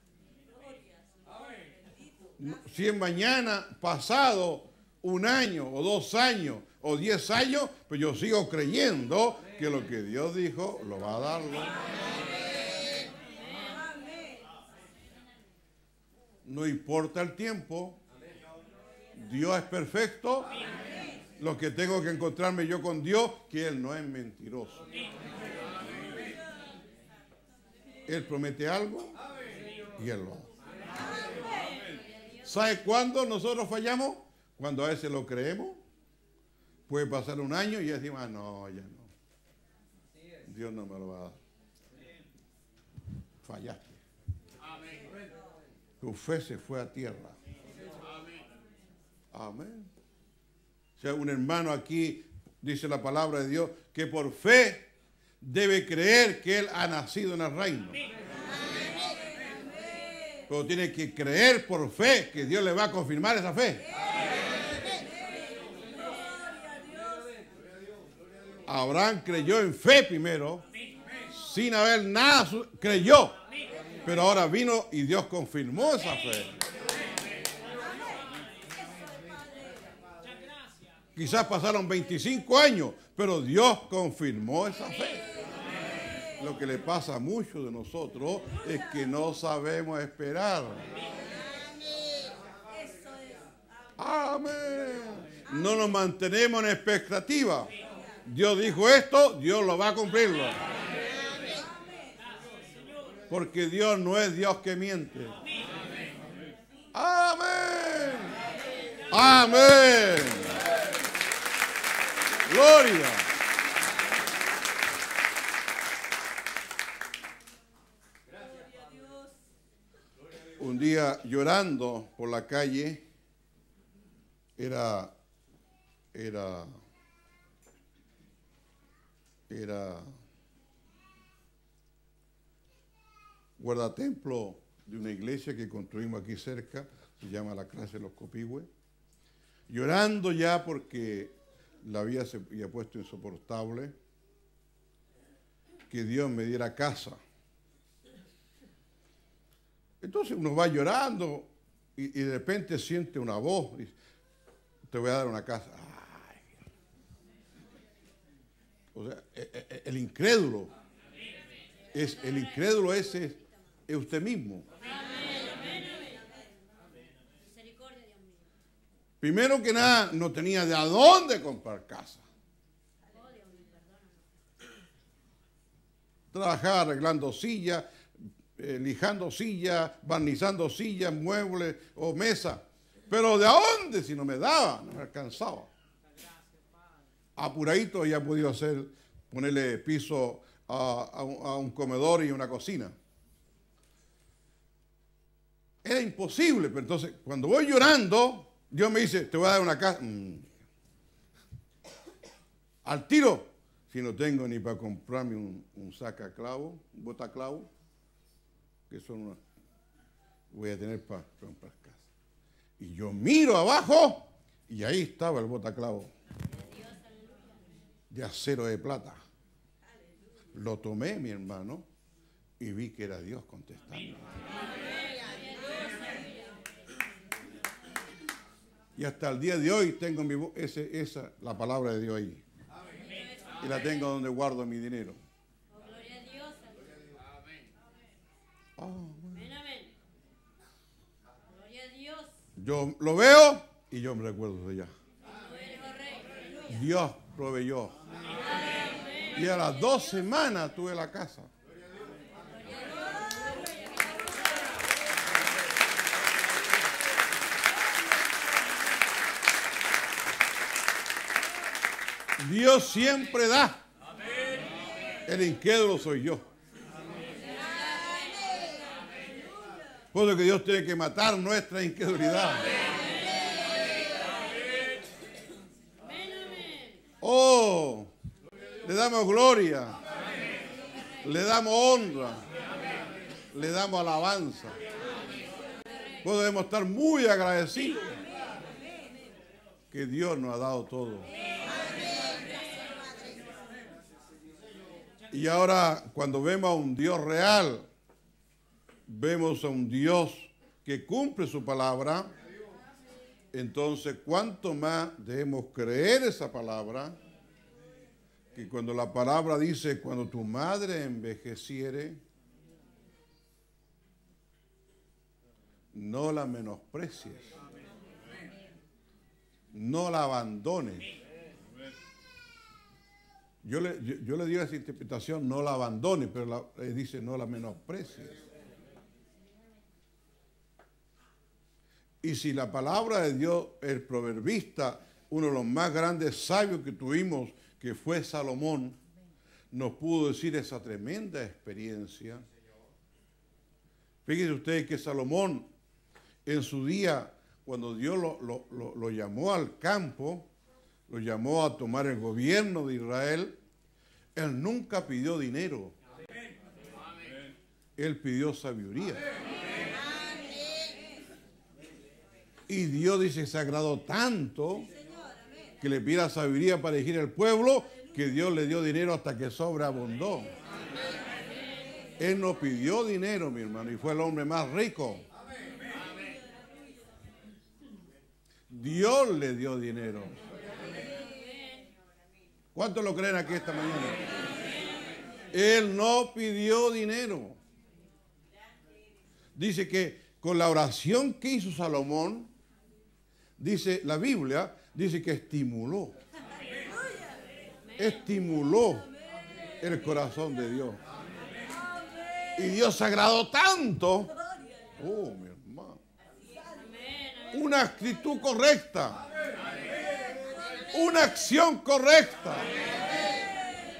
Si en mañana, pasado un año o dos años o diez años, pues yo sigo creyendo que lo que Dios dijo lo va a dar. No importa el tiempo. Dios es perfecto. Lo que tengo que encontrarme yo con Dios, que Él no es mentiroso. Él promete algo y Él lo hace. ¿Sabe cuándo nosotros fallamos? Cuando a veces lo creemos. Puede pasar un año y decimos, ah, no, ya no. Dios no me lo va a dar. Fallaste. Tu fe se fue a tierra. Amén. O sea, un hermano aquí dice la palabra de Dios que por fe debe creer que él ha nacido en el reino. Pero tiene que creer por fe que Dios le va a confirmar esa fe. Abraham creyó en fe primero, sin haber nada, creyó. Pero ahora vino y Dios confirmó esa fe. Quizás pasaron 25 años, pero Dios confirmó esa fe. Lo que le pasa a muchos de nosotros es que no sabemos esperar. Amén. No nos mantenemos en expectativa. Dios dijo esto, Dios lo va a cumplirlo. Porque Dios no es Dios que miente. Amén. Amén. Gloria. Un día llorando por la calle, era, era, era guardatemplo de una iglesia que construimos aquí cerca, se llama la clase de los Copihue, llorando ya porque la vida se había puesto insoportable, que Dios me diera casa. Entonces uno va llorando y, y de repente siente una voz, y te voy a dar una casa. Ay. O sea, e- e- el incrédulo es el incrédulo ese es, usted mismo. Primero que nada, no tenía de a dónde comprar casa. Trabajaba arreglando sillas, eh, lijando sillas, barnizando sillas, muebles o mesas. Pero ¿de a dónde si no me daba? No me alcanzaba. Apuradito ya podido hacer, ponerle piso a, a un, a un comedor y una cocina. Era imposible, pero entonces cuando voy llorando, Dios me dice, te voy a dar una casa. Mm. Al tiro, si no tengo ni para comprarme un, un sacaclavo, un botaclavo, que son una, voy a tener para comprar casa. Y yo miro abajo y ahí estaba el botaclavo de acero de plata. Lo tomé, mi hermano, y vi que era Dios contestando. Y hasta el día de hoy tengo mi, ese, esa, la palabra de Dios ahí. Y la tengo donde guardo mi dinero. Gloria a Dios. Amén. Gloria a Dios. yo lo veo y yo me recuerdo de ella. Dios proveyó. Y a las dos semanas tuve la casa. Dios siempre da. El incrédulo soy yo. Por eso que Dios tiene que matar nuestra incredulidad. Oh, le damos gloria, le damos honra, le damos alabanza. Podemos estar muy agradecidos que Dios nos ha dado todo. Y ahora, cuando vemos a un Dios real, vemos a un Dios que cumple su palabra, entonces, ¿cuánto más debemos creer esa palabra? Que cuando la palabra dice, cuando tu madre envejeciere, no la menosprecies, no la abandones. Yo le, yo, yo le esa interpretación, no la abandones, pero la- eh, dice, no la menosprecies. Y si la palabra de Dios, el proverbista, uno de los más grandes sabios que tuvimos, que fue Salomón, nos pudo decir esa tremenda experiencia. Fíjense ustedes que Salomón, en su día, cuando Dios lo, lo- lo- llamó al campo, lo llamó a tomar el gobierno de Israel, él nunca pidió dinero. Él pidió sabiduría. Y Dios dice, se agradó tanto que le pida sabiduría para elegir el pueblo, que Dios le dio dinero hasta que sobreabundó. Él no pidió dinero, mi hermano, y fue el hombre más rico. Dios le dio dinero. ¿Cuántos lo creen aquí esta mañana? Él no pidió dinero. Dice que con la oración que hizo Salomón, dice la Biblia, dice que estimuló. Estimuló el corazón de Dios. Y Dios se agradó tanto. Oh, mi hermano. Una actitud correcta. Una acción correcta.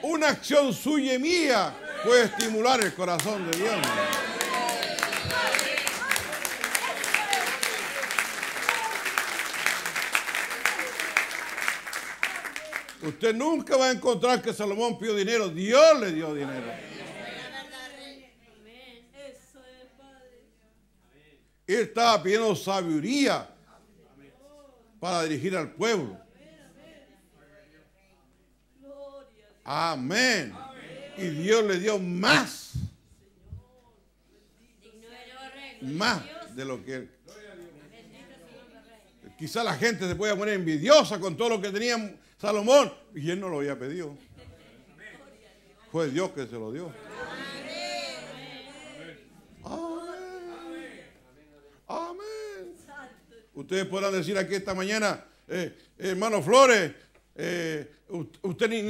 Una acción suya y mía puede estimular el corazón de Dios. Usted nunca va a encontrar que Salomón pidió dinero. Dios le dio dinero. Él estaba pidiendo sabiduría para dirigir al pueblo. Amén. Y Dios le dio más, más de lo que él. Quizá la gente se puede poner envidiosa con todo lo que tenía Salomón y él no lo había pedido. Fue Dios que se lo dio. Amén. Amén. Ustedes podrán decir aquí esta mañana, eh, hermano Flores, eh, usted ni,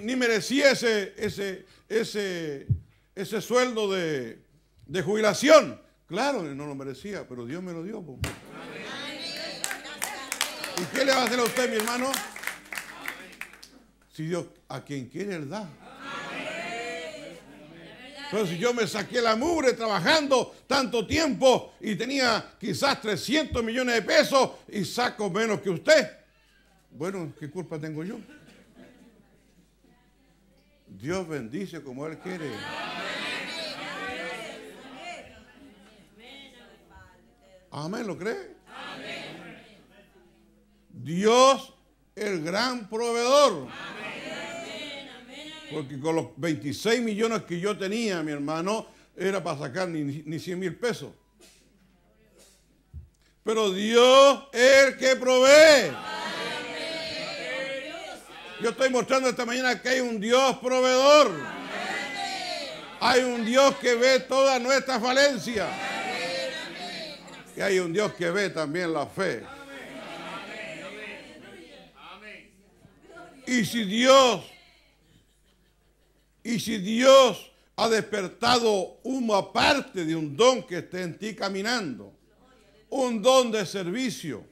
ni- merecía ese, ese, ese, ese sueldo de, de jubilación. Claro, no lo merecía, pero Dios me lo dio. ¿Y qué le va a hacer a usted, mi hermano? Si Dios a quien quiere, Él da. Pero si yo me saqué la mugre trabajando tanto tiempo y tenía quizás 300 millones de pesos y saco menos que usted, bueno, ¿qué culpa tengo yo? Dios bendice como Él quiere. Amén, ¿lo cree? Dios, el gran proveedor. Porque con los 26 millones que yo tenía, mi hermano, era para sacar ni, ni 100 mil pesos. Pero Dios es el que provee. Yo estoy mostrando esta mañana que hay un Dios proveedor. Hay un Dios que ve toda nuestra falencia. Y hay un Dios que ve también la fe. Y si Dios, y si Dios ha despertado una parte de un don que esté en ti caminando, un don de servicio,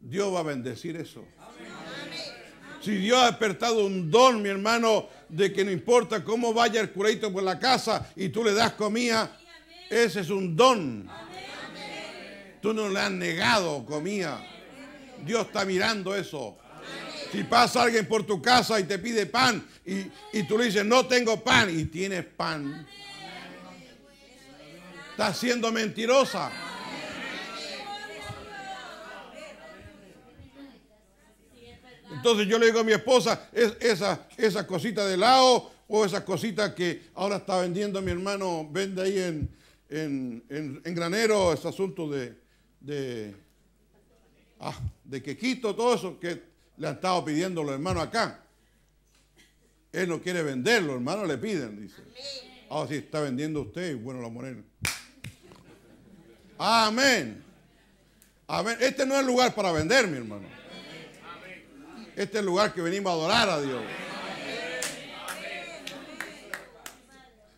Dios va a bendecir eso. Si Dios ha despertado un don, mi hermano, de que no importa cómo vaya el curadito por la casa y tú le das comida, ese es un don. Tú no le has negado comida. Dios está mirando eso. Si pasa alguien por tu casa y te pide pan y, y tú le dices, no tengo pan y tienes pan, estás siendo mentirosa. Entonces yo le digo a mi esposa, es, esa, esa cosita de helado o esas cositas que ahora está vendiendo mi hermano, vende ahí en, en, en- en granero, ese asunto de, de, ah, de quequito, todo eso que le han estado pidiendo los hermanos acá. Él no quiere venderlo, los hermanos le piden, dice. Ahora sí, está vendiendo usted, bueno, la morena. Amén. Amén. Este no es el lugar para vender, mi hermano. Este es el lugar que venimos a adorar a Dios.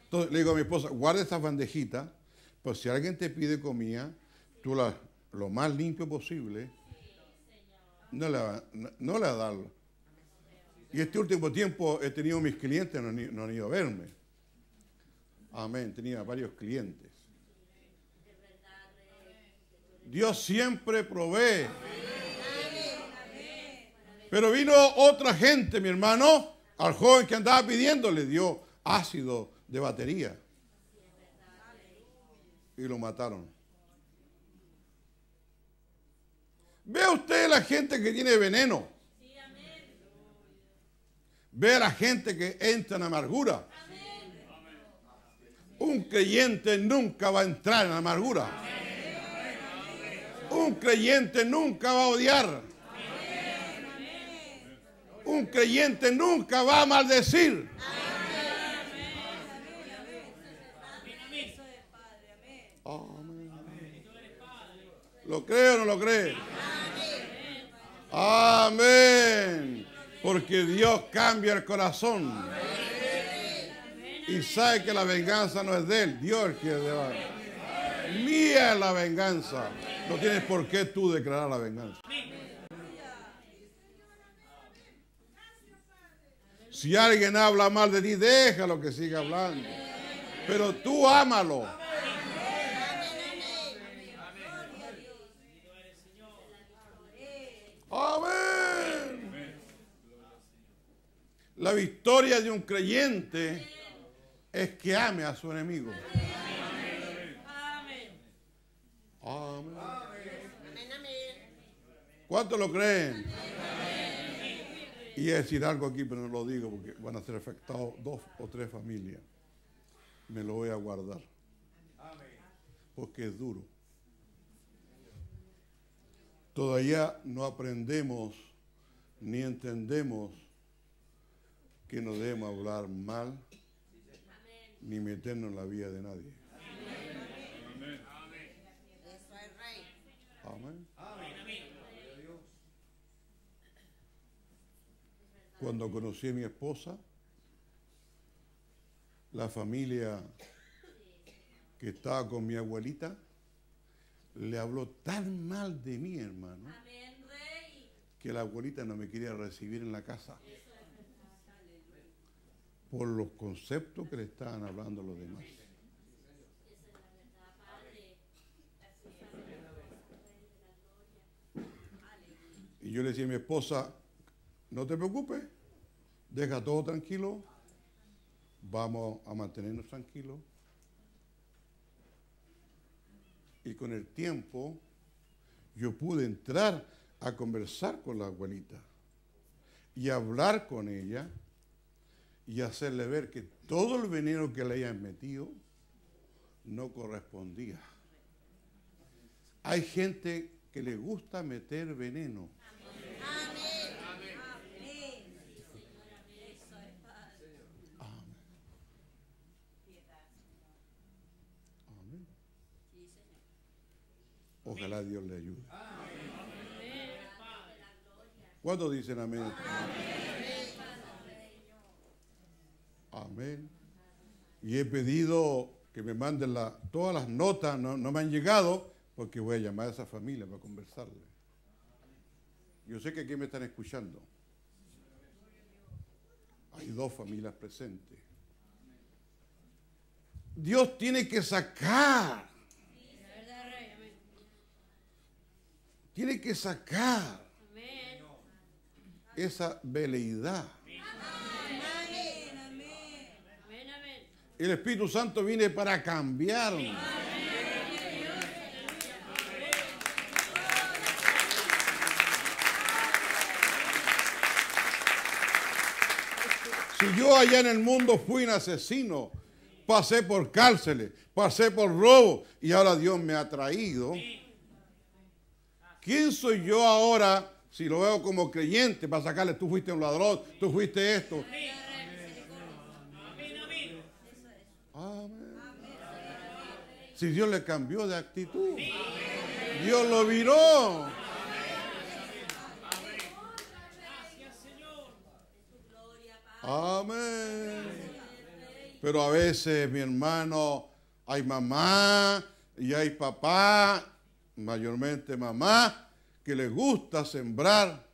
Entonces le digo a mi esposa, guarda esta bandejita, pues si alguien te pide comida, tú la, lo más limpio posible, no le, va- no, no le va a darlo. Y este último tiempo he tenido mis clientes, no no han ido a verme. Amén, tenía varios clientes. Dios siempre provee. Pero vino otra gente, mi hermano, al joven que andaba pidiendo, le dio ácido de batería. Y lo mataron. Ve usted la gente que tiene veneno. Ve a la gente que entra en amargura. Un creyente nunca va a entrar en amargura. Un creyente nunca va a odiar. Un creyente nunca va a maldecir. Amén. ¿Lo cree o no lo cree? Amén. Porque Dios cambia el corazón. Y sabe que la venganza no es de él. Dios es el que lleva. Mía es la venganza. No tienes por qué tú declarar la venganza. Si alguien habla mal de ti, déjalo que siga hablando. Pero tú ámalo. Amén. La victoria de un creyente es que ame a su enemigo. Amén. ¿Cuántos lo creen? Y decir algo aquí, pero no lo digo porque van a ser afectados dos o tres familias. Me lo voy a guardar. Porque es duro. Todavía no aprendemos ni entendemos que no debemos hablar mal ni meternos en la vida de nadie. Amén. Cuando conocí a mi esposa, la familia que estaba con mi abuelita le habló tan mal de mí, hermano, que la abuelita no me quería recibir en la casa. Por los conceptos que le estaban hablando los demás. Y yo le decía a mi esposa, no te preocupes, deja todo tranquilo, vamos a mantenernos tranquilos. Y con el tiempo yo pude entrar a conversar con la abuelita y hablar con ella y hacerle ver que todo el veneno que le hayan metido no correspondía. Hay gente que le gusta meter veneno. Amén. Amén. Ojalá Dios le ayude. ¿Cuántos dicen amén? Amén. Y he pedido que me manden todas las notas, no, no me han llegado, porque voy a llamar a esa familia para conversarle. Yo sé que aquí me están escuchando. Hay dos familias presentes. Dios tiene que sacar, La verdad, Rey. Amén. Tiene que sacar Amén. esa veleidad. El Espíritu Santo viene para cambiarnos. Si yo allá en el mundo fui un asesino, pasé por cárceles, pasé por robo y ahora Dios me ha traído. ¿Quién soy yo ahora si lo veo como creyente para sacarle, tú fuiste un ladrón, tú fuiste esto? Amén. Si Dios le cambió de actitud, Dios lo viró. Amén. Pero a veces, mi hermano, hay mamá y hay papá, mayormente mamá, que le gusta sembrar,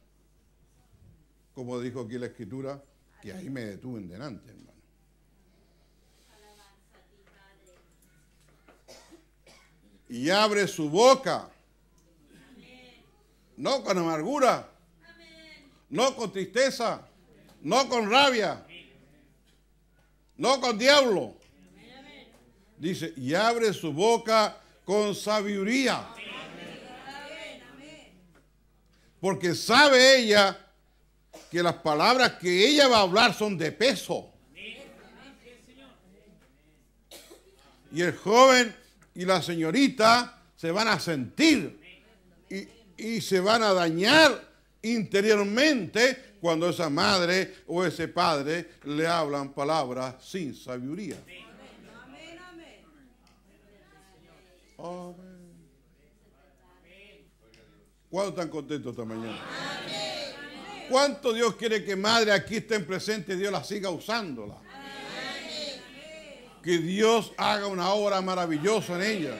como dijo aquí la escritura, que ahí me detuve en delante, hermano. y abre su boca. No con amargura, no con tristeza, no con rabia, no con diablo. Dice, y abre su boca con sabiduría. Porque sabe ella que las palabras que ella va a hablar son de peso. Y el joven y la señorita se van a sentir y, y se van a dañar interiormente cuando esa madre o ese padre le hablan palabras sin sabiduría. Amén. ¿Cuántos están contentos esta mañana? ¿Cuánto Dios quiere que madre aquí estén presentes y Dios la siga usándola? Que Dios haga una obra maravillosa en ella.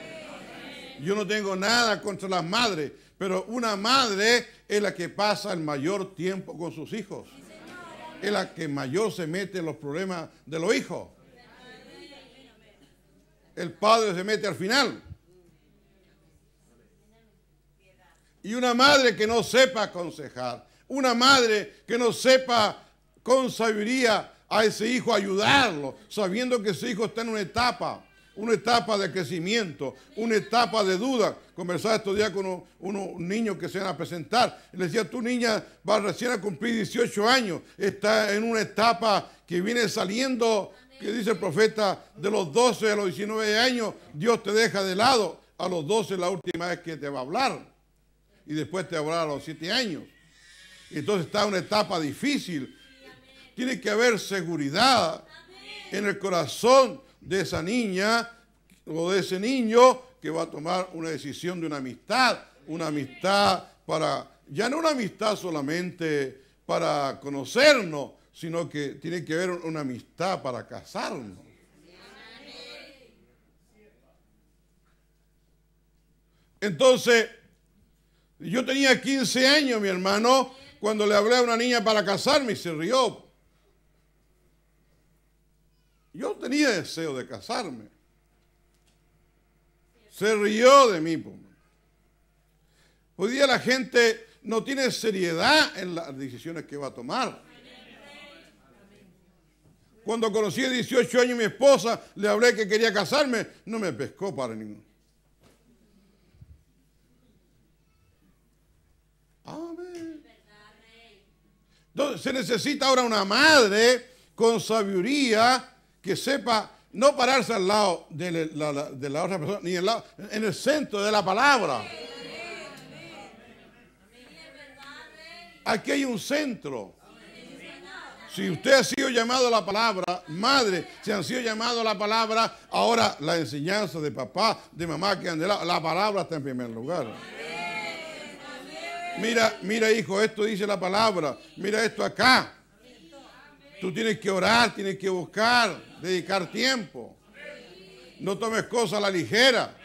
Yo no tengo nada contra las madres, pero una madre es la que pasa el mayor tiempo con sus hijos. Es la que mayor se mete en los problemas de los hijos. El padre se mete al final. Y una madre que no sepa aconsejar, una madre que no sepa con sabiduría a ese hijo ayudarlo, sabiendo que ese hijo está en una etapa, una etapa de crecimiento, una etapa de duda. Conversaba estos días con unos unos niños que se van a presentar. Le decía, tu niña va recién a cumplir 18 años, está en una etapa que viene saliendo, que dice el profeta, de los 12 a los 19 años, Dios te deja de lado. A los 12 la última vez que te va a hablar y después te hablará a los siete años. Entonces está una etapa difícil. Tiene que haber seguridad en el corazón de esa niña o de ese niño que va a tomar una decisión de una amistad, una amistad para, ya no una amistad solamente para conocernos, sino que tiene que haber una amistad para casarnos. Entonces, yo tenía 15 años, mi hermano, cuando le hablé a una niña para casarme y se rió. Yo tenía deseo de casarme. Se rió de mí. po. Hoy día la gente no tiene seriedad en las decisiones que va a tomar. Cuando conocí a 18 años mi esposa, le hablé que quería casarme, no me pescó para ninguno. Amén. Entonces se necesita ahora una madre con sabiduría que sepa no pararse al lado de la, la- la otra persona, ni al lado, en el centro de la palabra. Aquí hay un centro. Si usted ha sido llamado a la palabra, madre, si han sido llamados a la palabra, ahora la enseñanza de papá, de mamá que han de lado, la palabra está en primer lugar. Mira, mira hijo, esto dice la palabra, mira esto acá. Tú tienes que orar, tienes que buscar, dedicar tiempo. No tomes cosas a la ligera.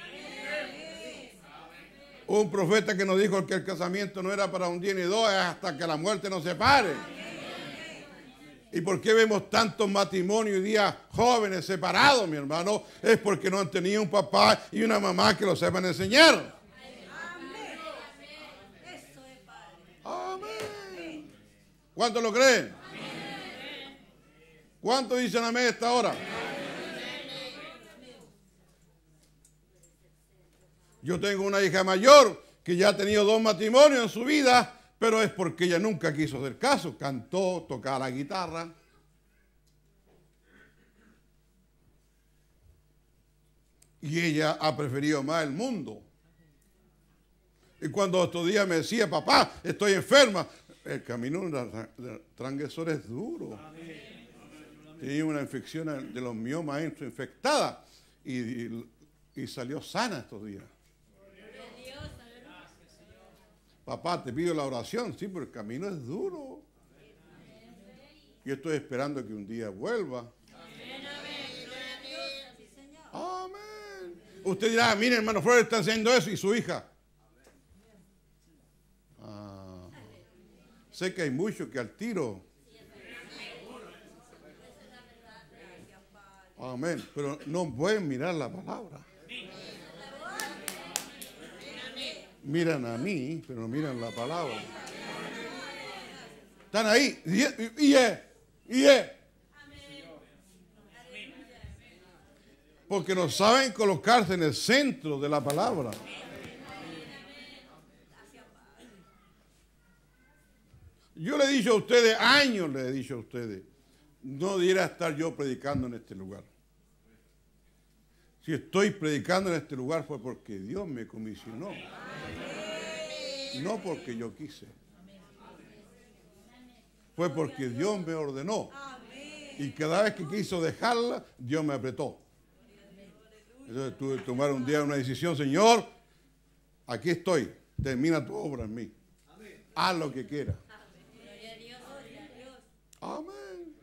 Un profeta que nos dijo que el casamiento no era para un día ni dos, es hasta que la muerte nos separe. ¿Y por qué vemos tantos matrimonios hoy día jóvenes separados, mi hermano? Es porque no han tenido un papá y una mamá que lo sepan enseñar. ¿Cuántos lo creen? ¿Cuántos dicen amén esta hora? Yo tengo una hija mayor que ya ha tenido dos matrimonios en su vida, pero es porque ella nunca quiso hacer caso. Cantó, tocaba la guitarra. Y ella ha preferido más el mundo. Y cuando estos días me decía, papá, estoy enferma, el camino del transgresor es duro. Tenía una infección de los miomas dentro, infectada, y, y- y salió sana estos días. Papá, te pido la oración, sí, pero el camino es duro. Y estoy esperando que un día vuelva. Amén. Usted dirá, mire, hermano Flores está haciendo eso y su hija. Sé que hay muchos que al tiro. Amén. Pero no pueden mirar la palabra. Miran a mí, pero no miran la palabra. Están ahí. Y, y, y. Porque no saben colocarse en el centro de la palabra. Yo le he dicho a ustedes, años le he dicho a ustedes, no debiera estar yo predicando en este lugar. Si estoy predicando en este lugar fue porque Dios me comisionó. No porque yo quise. Fue porque Dios me ordenó. Y cada vez que quiso dejarla, Dios me apretó. Entonces tuve que tomar un día una decisión, Señor, aquí estoy, termina tu obra en mí. Haz lo que quieras. Amén.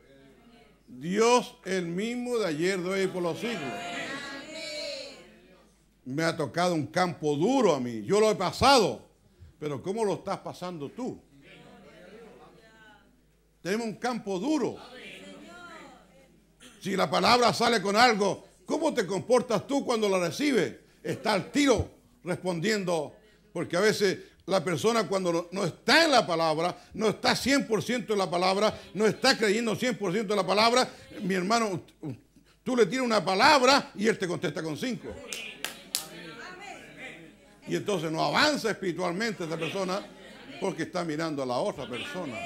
Dios el mismo de ayer, de hoy y por los siglos. Me ha tocado un campo duro a mí. Yo lo he pasado. Pero ¿cómo lo estás pasando tú? Tenemos un campo duro. Si la palabra sale con algo, ¿cómo te comportas tú cuando la recibes? Está al tiro respondiendo. Porque a veces la persona cuando no, está en la palabra, no está 100% en la palabra, no está creyendo 100% en la palabra, mi hermano, tú le tiras una palabra y él te contesta con cinco. Y entonces no avanza espiritualmente esa persona porque está mirando a la otra persona.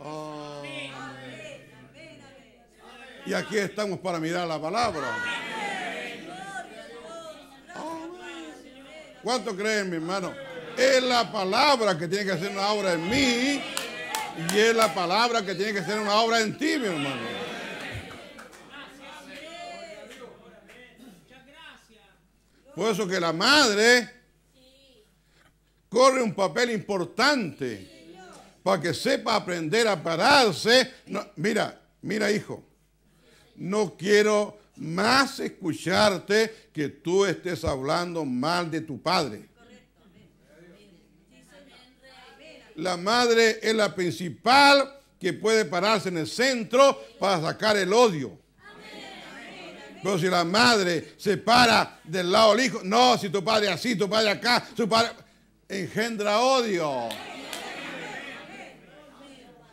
Ah. Y aquí estamos para mirar la palabra. ¿Cuánto creen, mi hermano? Es la palabra que tiene que hacer una obra en mí y es la palabra que tiene que hacer una obra en ti, mi hermano. Por eso que la madre corre un papel importante para que sepa aprender a pararse. Mira, mira hijo, no quiero más escucharte que tú estés hablando mal de tu padre. La madre es la principal que puede pararse en el centro para sacar el odio. Pero si la madre se para del lado del hijo, no, si tu padre así, tu padre acá, tu padre engendra odio.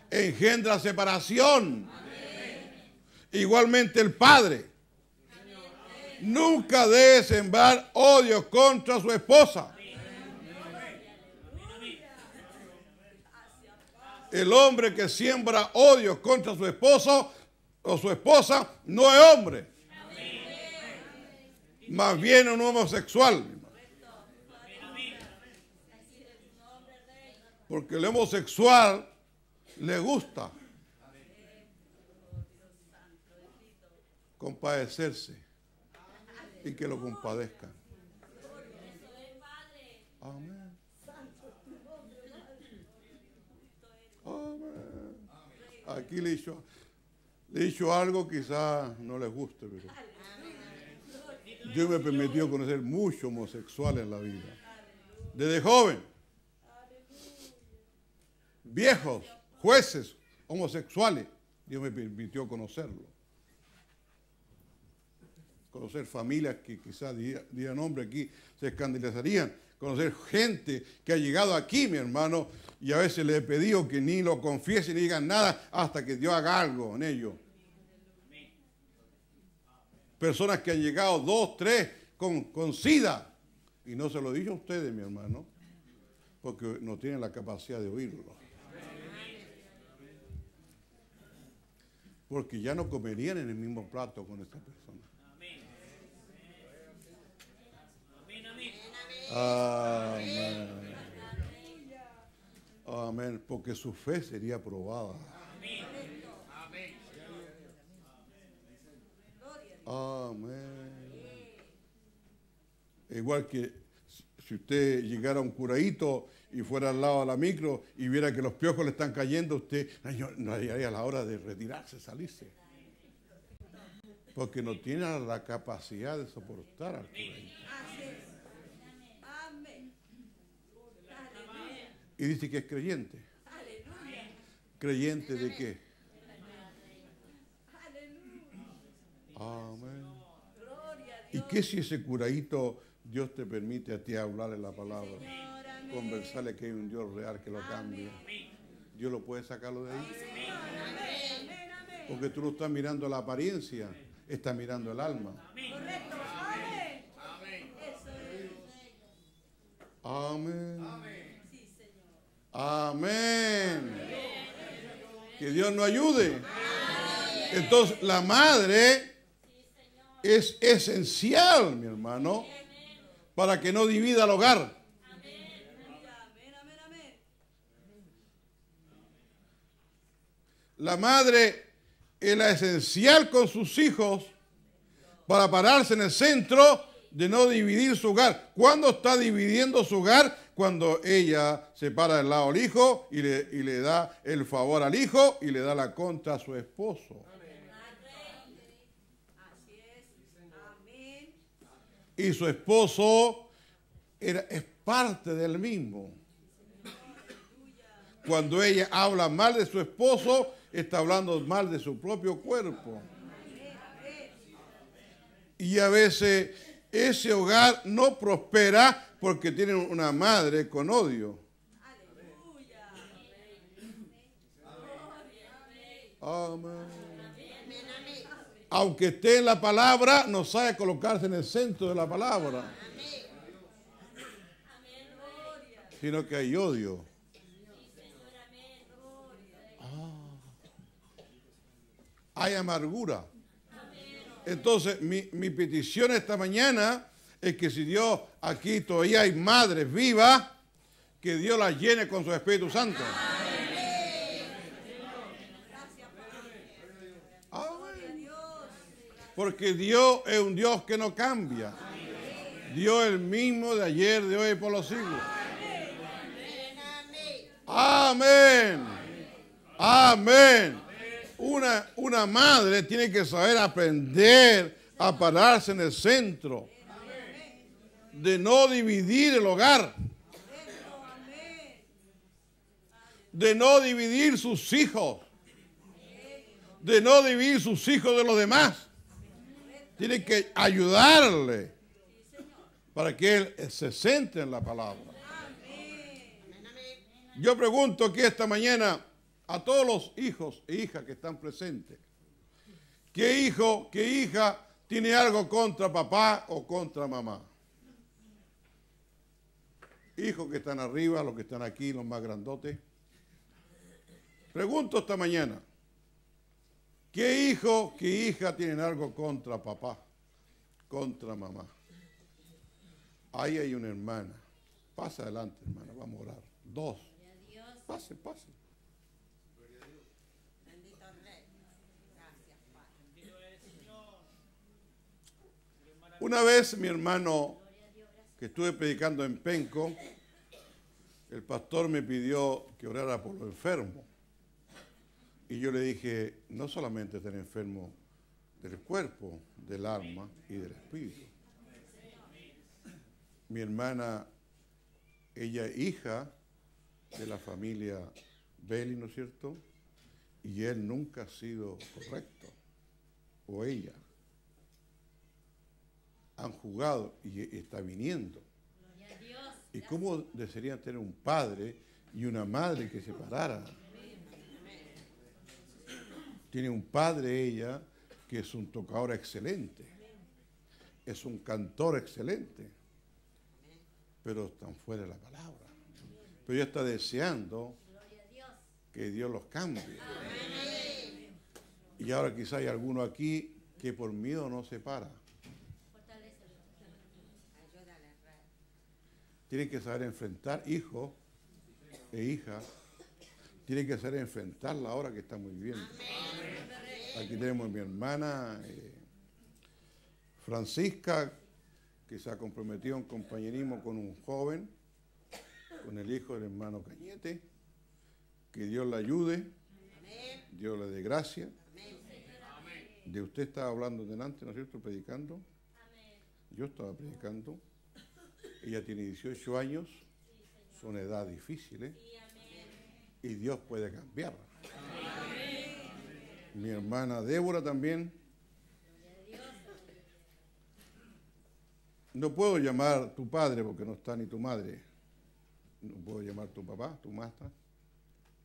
Engendra separación. Igualmente el padre. Nunca debe sembrar odio contra su esposa. El hombre que siembra odio contra su esposo o su esposa no es hombre. Más bien un homosexual. Porque el homosexual le gusta compadecerse y que lo compadezcan. Amén. Amén. Aquí le dicho, le dicho algo quizás no les guste, pero Dios me permitió conocer muchos homosexuales en la vida. Desde joven. Viejos, jueces, homosexuales. Dios me permitió conocerlo. Conocer familias que quizás digan nombre aquí, se escandalizarían. Conocer gente que ha llegado aquí, mi hermano, y a veces le he pedido que ni lo confiesen ni digan nada hasta que Dios haga algo en ellos. Personas que han llegado dos, tres con, con SIDA. Y no se lo dicho a ustedes, mi hermano, porque no tienen la capacidad de oírlo. Porque ya no comerían en el mismo plato con esta persona. Amén. Amén. Porque su fe sería probada. Amén. Igual que si usted llegara a un curadito y fuera al lado de la micro y viera que los piojos le están cayendo, usted no haría la hora de retirarse, salirse. Porque no tiene la capacidad de soportar al curadito. Y dice que es creyente. ¿Creyente de qué? Amén. ¿Y qué si ese curadito Dios te permite a ti hablarle la palabra? Conversarle que hay un Dios real que lo cambie. Dios lo puede sacarlo de ahí. Porque tú no estás mirando la apariencia, estás mirando el alma. Amén. Amén. Que Dios nos ayude. Entonces, la madre es esencial, mi hermano, para que no divida el hogar. La madre es la esencial con sus hijos para pararse en el centro de no dividir su hogar. ¿Cuándo está dividiendo su hogar? Cuando ella se para del lado del hijo y le, y le da el favor al hijo y le da la contra a su esposo. Y su esposo es parte del mismo. Cuando ella habla mal de su esposo, está hablando mal de su propio cuerpo. Y a veces ese hogar no prospera porque tiene una madre con odio. Amén. Aunque esté en la palabra, no sabe colocarse en el centro de la palabra. Sino que hay odio. hay amargura. Entonces, mi, mi, petición esta mañana es que si Dios aquí todavía hay madres vivas, que Dios las llene con su Espíritu Santo. Amén. Porque Dios es un Dios que no cambia. Dios el mismo de ayer, de hoy y por los siglos. Amén. Amén. Una, una madre tiene que saber aprender a pararse en el centro, de no dividir el hogar, de no dividir sus hijos, de no dividir sus hijos de los demás. Tiene que ayudarle para que él se centre en la palabra. Yo pregunto aquí esta mañana, a todos los hijos e hijas que están presentes. ¿Qué hijo, qué hija tiene algo contra papá o contra mamá? Hijos que están arriba, los que están aquí, los más grandotes. Pregunto esta mañana, ¿qué hijo, qué hija tienen algo contra papá, contra mamá? Ahí hay una hermana. Pasa adelante, hermana, vamos a orar. Dos. Pase, pase. Una vez mi hermano, que estuve predicando en Penco, el pastor me pidió que orara por los enfermos. Y yo le dije, no solamente estar enfermo del cuerpo, del alma y del espíritu. Mi hermana, ella es hija de la familia Belli, ¿no es cierto? Y él nunca ha sido correcto, o ella han jugado y está viniendo. ¿Y cómo desearían tener un padre y una madre que se pararan? Tiene un padre ella que es un tocador excelente, es un cantor excelente, pero están fuera de la palabra. Pero ella está deseando que Dios los cambie. Y ahora quizá hay alguno aquí que por miedo no se para. Tienen que saber enfrentar, hijo e hija, tienen que saber enfrentar la hora que estamos viviendo. Aquí tenemos a mi hermana eh, Francisca, que se ha comprometido en compañerismo con un joven, con el hijo del hermano Cañete. Que Dios la ayude, Dios le dé gracia. De usted estaba hablando delante, ¿no es cierto? Predicando. Yo estaba predicando. Ella tiene 18 años, son edad difíciles y Dios puede cambiarla. Mi hermana Débora también. No puedo llamar tu padre porque no está ni tu madre. No puedo llamar tu papá, tu maestra.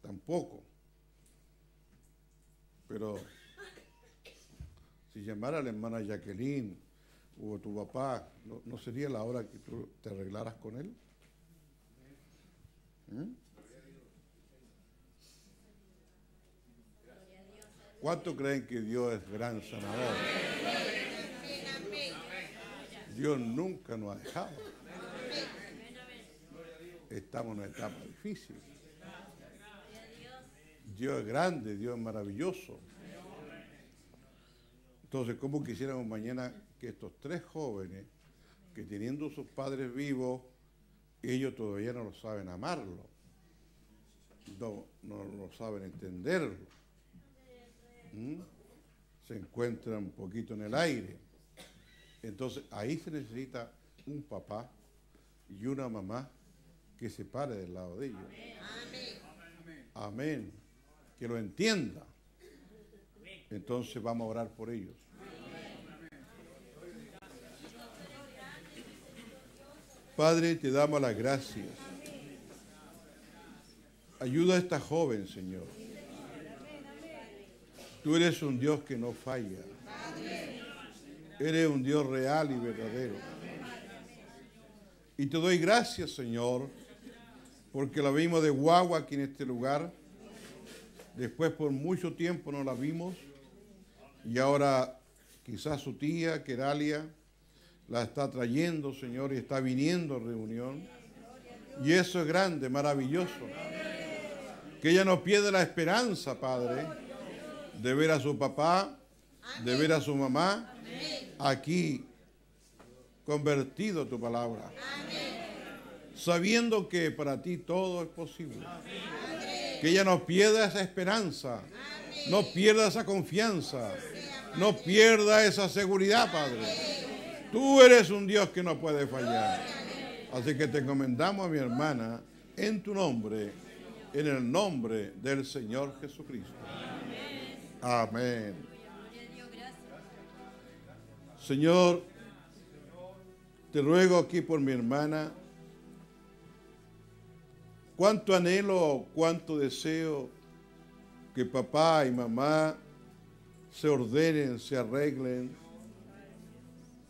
Tampoco. Pero si llamara a la hermana Jacqueline o tu papá, ¿no, no sería la hora que tú te arreglaras con él? ¿Mm? ¿Cuánto creen que Dios es gran sanador? Dios nunca nos ha dejado. Estamos en una etapa difícil. Dios es grande, Dios es maravilloso. Entonces, ¿cómo quisiéramos mañana que estos tres jóvenes, que teniendo sus padres vivos, ellos todavía no lo saben amarlo, no, no lo saben entenderlo, ¿Mm? se encuentran un poquito en el aire. Entonces, ahí se necesita un papá y una mamá que se pare del lado de ellos. Amén. Que lo entienda. Entonces vamos a orar por ellos. Padre, te damos las gracias. Ayuda a esta joven, Señor. Tú eres un Dios que no falla. Eres un Dios real y verdadero. Y te doy gracias, Señor, porque la vimos de guagua aquí en este lugar. Después por mucho tiempo no la vimos. Y ahora quizás su tía, Queralia, la está trayendo, Señor, y está viniendo reunión. Y eso es grande, maravilloso. Que ella no pierda la esperanza, Padre, de ver a su papá, de ver a su mamá aquí convertido tu palabra. Sabiendo que para ti todo es posible. Que ella no pierda esa esperanza, no pierda esa confianza, no pierda esa seguridad, Padre. Tú eres un Dios que no puede fallar. Así que te encomendamos a mi hermana en tu nombre, en el nombre del Señor Jesucristo. Amén. Señor, te ruego aquí por mi hermana, cuánto anhelo, cuánto deseo que papá y mamá se ordenen, se arreglen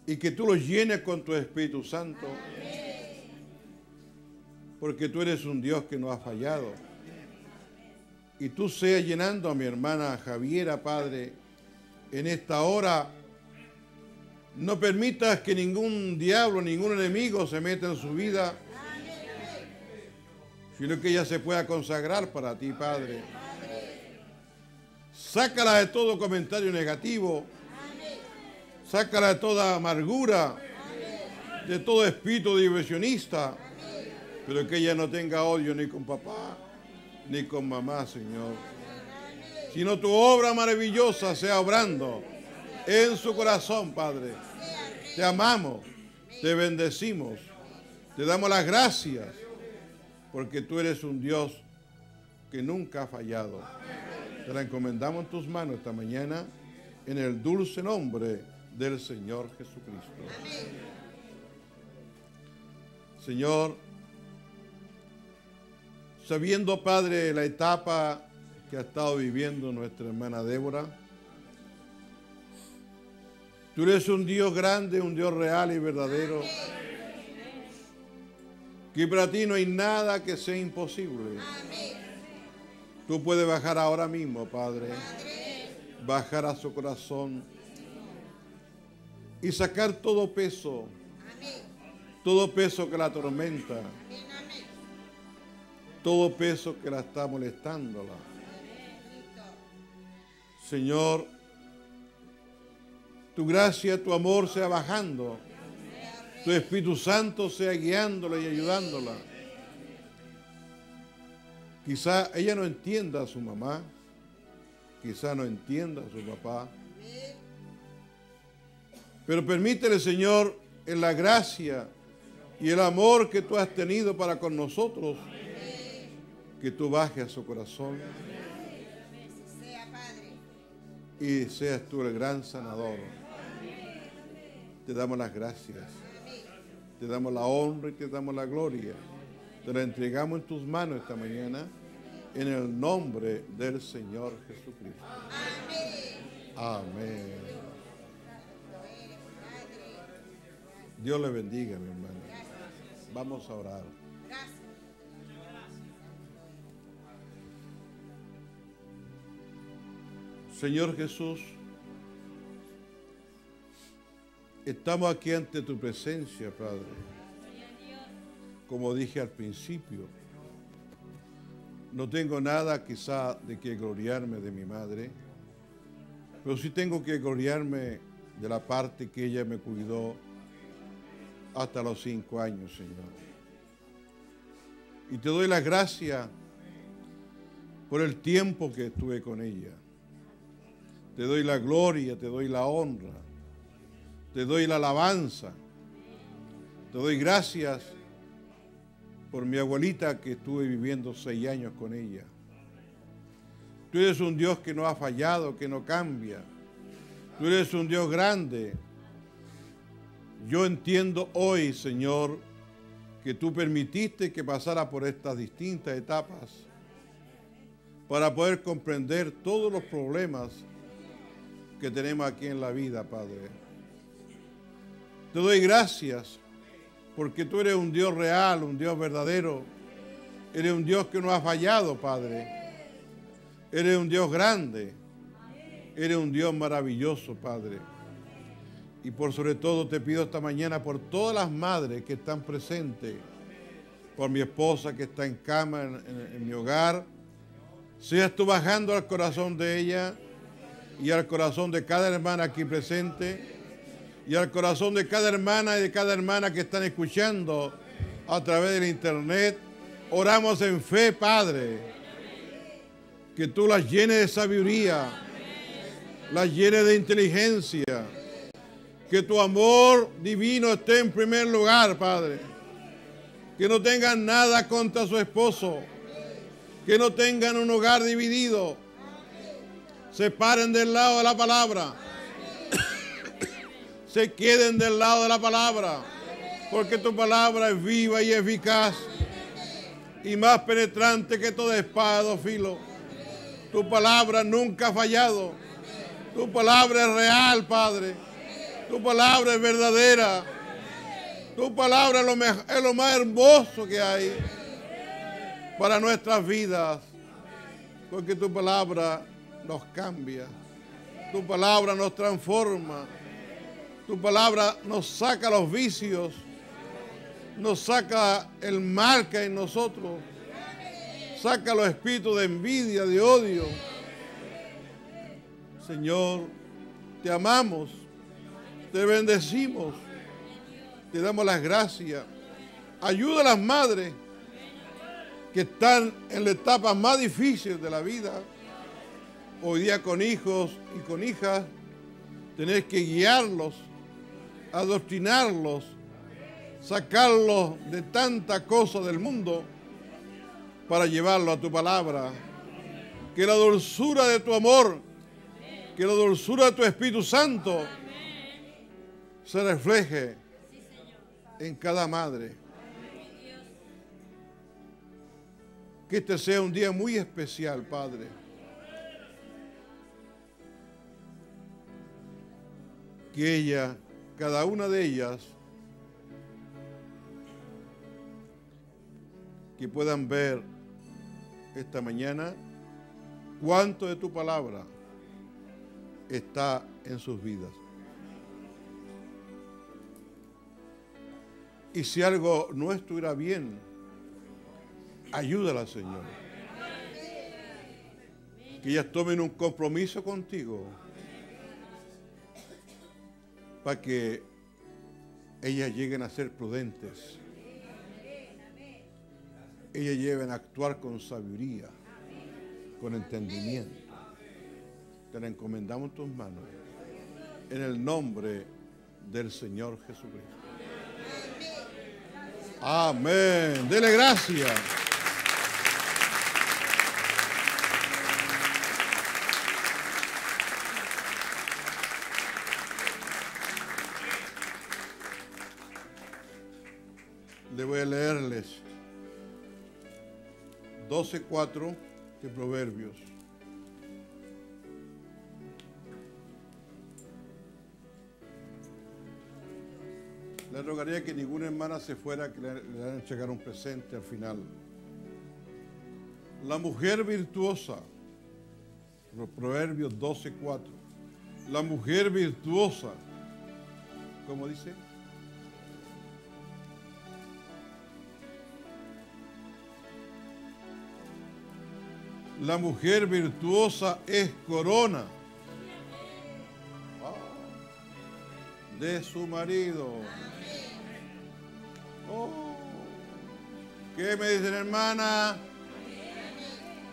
y que tú los llenes con tu Espíritu Santo. Porque tú eres un Dios que no ha fallado. Y tú seas llenando a mi hermana Javiera, Padre, en esta hora. No permitas que ningún diablo, ningún enemigo se meta en su vida, sino que ella se pueda consagrar para ti, Padre. Sácala de todo comentario negativo. Sácala de toda amargura, de todo espíritu diversionista, pero que ella no tenga odio ni con papá, ni con mamá, Señor. Sino tu obra maravillosa sea obrando en su corazón, Padre. Te amamos, te bendecimos, te damos las gracias, porque tú eres un Dios que nunca ha fallado. Te la encomendamos en tus manos esta mañana en el dulce nombre del Señor Jesucristo. Señor, sabiendo, Padre, la etapa que ha estado viviendo nuestra hermana Débora, tú eres un Dios grande, un Dios real y verdadero, que para ti no hay nada que sea imposible. Tú puedes bajar ahora mismo, Padre, bajar a su corazón y sacar todo peso, todo peso que la atormenta, todo peso que la está molestándola. Señor, tu gracia, tu amor sea bajando, tu Espíritu Santo sea guiándola y ayudándola. Quizá ella no entienda a su mamá, quizá no entienda a su papá, pero permítele, Señor, en la gracia y el amor que tú has tenido para con nosotros, que tú bajes a su corazón y seas tú el gran sanador. Te damos las gracias, te damos la honra y te damos la gloria. Te la entregamos en tus manos esta mañana en el nombre del Señor Jesucristo. Amén. Dios le bendiga, mi hermano. Vamos a orar. Señor Jesús, estamos aquí ante tu presencia, Padre. Como dije al principio, no tengo nada quizá de que gloriarme de mi madre, pero sí tengo que gloriarme de la parte que ella me cuidó hasta los cinco años, Señor. Y te doy las gracias por el tiempo que estuve con ella. Te doy la gloria, te doy la honra, te doy la alabanza. Te doy gracias por mi abuelita que estuve viviendo seis años con ella. Tú eres un Dios que no ha fallado, que no cambia. Tú eres un Dios grande. Yo entiendo hoy, Señor, que tú permitiste que pasara por estas distintas etapas para poder comprender todos los problemas que tenemos aquí en la vida, Padre. Te doy gracias porque tú eres un Dios real, un Dios verdadero. Eres un Dios que no ha fallado, Padre. Eres un Dios grande. Eres un Dios maravilloso, Padre. Y por sobre todo te pido esta mañana por todas las madres que están presentes, por mi esposa que está en cama en, mi hogar. Seas tú bajando al corazón de ella y al corazón de cada hermana aquí presente y al corazón de cada hermana y de cada hermana que están escuchando a través del internet. Oramos en fe, Padre, que tú las llenes de sabiduría, las llenes de inteligencia, que tu amor divino esté en primer lugar, Padre. Que no tengan nada contra su esposo, que no tengan un hogar dividido, se paren del lado de la palabra se queden del lado de la palabra, porque tu palabra es viva y eficaz y más penetrante que toda espada o filo. Tu palabra nunca ha fallado. Tu palabra es real, Padre. Tu palabra es verdadera. Tu palabra es lo, es lo más hermoso que hay para nuestras vidas. Porque tu palabra nos cambia. Tu palabra nos transforma. Tu palabra nos saca los vicios. Nos saca el mal que en nosotros. Saca los espíritus de envidia, de odio. Señor, te amamos. Te bendecimos. Te damos las gracias. Ayuda a las madres que están en la etapa más difícil de la vida. Hoy día con hijos y con hijas, tenés que guiarlos, adoctrinarlos, sacarlos de tanta cosa del mundo para llevarlo a tu palabra. Que la dulzura de tu amor, que la dulzura de tu Espíritu Santo se refleje en cada madre. Que este sea un día muy especial, Padre. Que ella, cada una de ellas, que puedan ver esta mañana cuánto de tu palabra está en sus vidas. Y si algo no estuviera bien, ayúdala, Señor. Que ellas tomen un compromiso contigo para que ellas lleguen a ser prudentes. Ellas lleguen a actuar con sabiduría, con entendimiento. Te la encomendamos en tus manos. En el nombre del Señor Jesucristo. Amén. Dele gracias. Le voy a leerles 12.4 de Proverbios. Le rogaría que ninguna hermana se fuera, que le, le hagan llegar un presente al final. La mujer virtuosa, Pro- Proverbios 12.4. La mujer virtuosa, ¿cómo dice? La mujer virtuosa es corona de su marido. Oh, ¿Qué me dicen, hermana?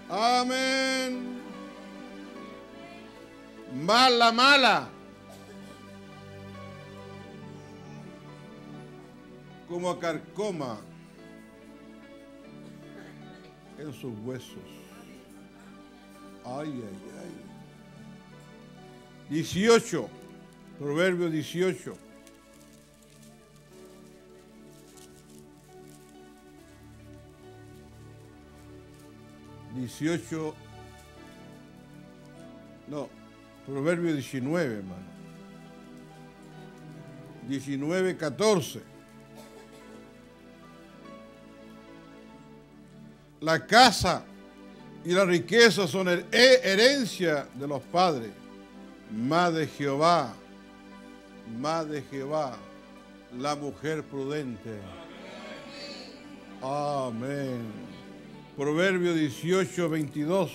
Amén. Mala, mala. Como carcoma en sus huesos. Ay, ay, ay. 18. Proverbio 18. Dieciocho, no, Proverbio 19, hermano. 19, 14. La casa y la riqueza son her- he- herencia de los padres, más de Jehová, más de Jehová, la mujer prudente. Amén. Proverbio 18, 22.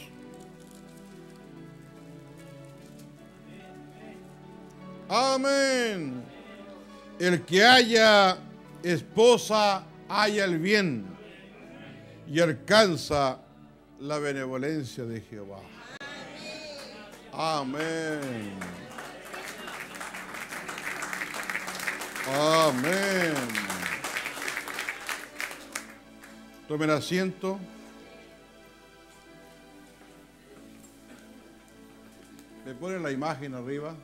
Amén. El que haya esposa, haya el bien y alcanza la benevolencia de Jehová. Amén. Amén. Tomen asiento. Le ponen la imagen arriba.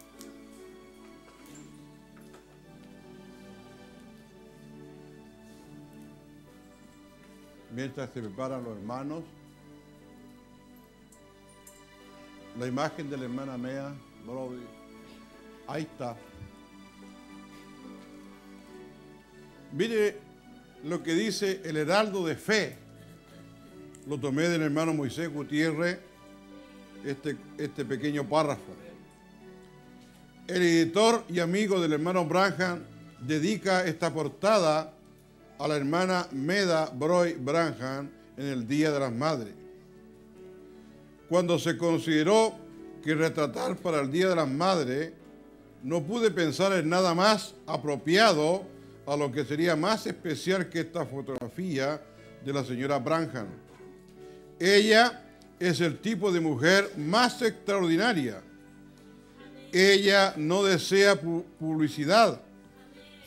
Mientras se preparan los hermanos, la imagen de la hermana Mea Brody. Ahí está. Mire lo que dice el heraldo de fe. Lo tomé del hermano Moisés Gutiérrez, este, este pequeño párrafo. El editor y amigo del hermano Branham dedica esta portada a la hermana Meda Broy Branham en el Día de las Madres. Cuando se consideró que retratar para el Día de las Madres, no pude pensar en nada más apropiado a lo que sería más especial que esta fotografía de la señora Branham. Ella es el tipo de mujer más extraordinaria. Ella no desea pu- publicidad,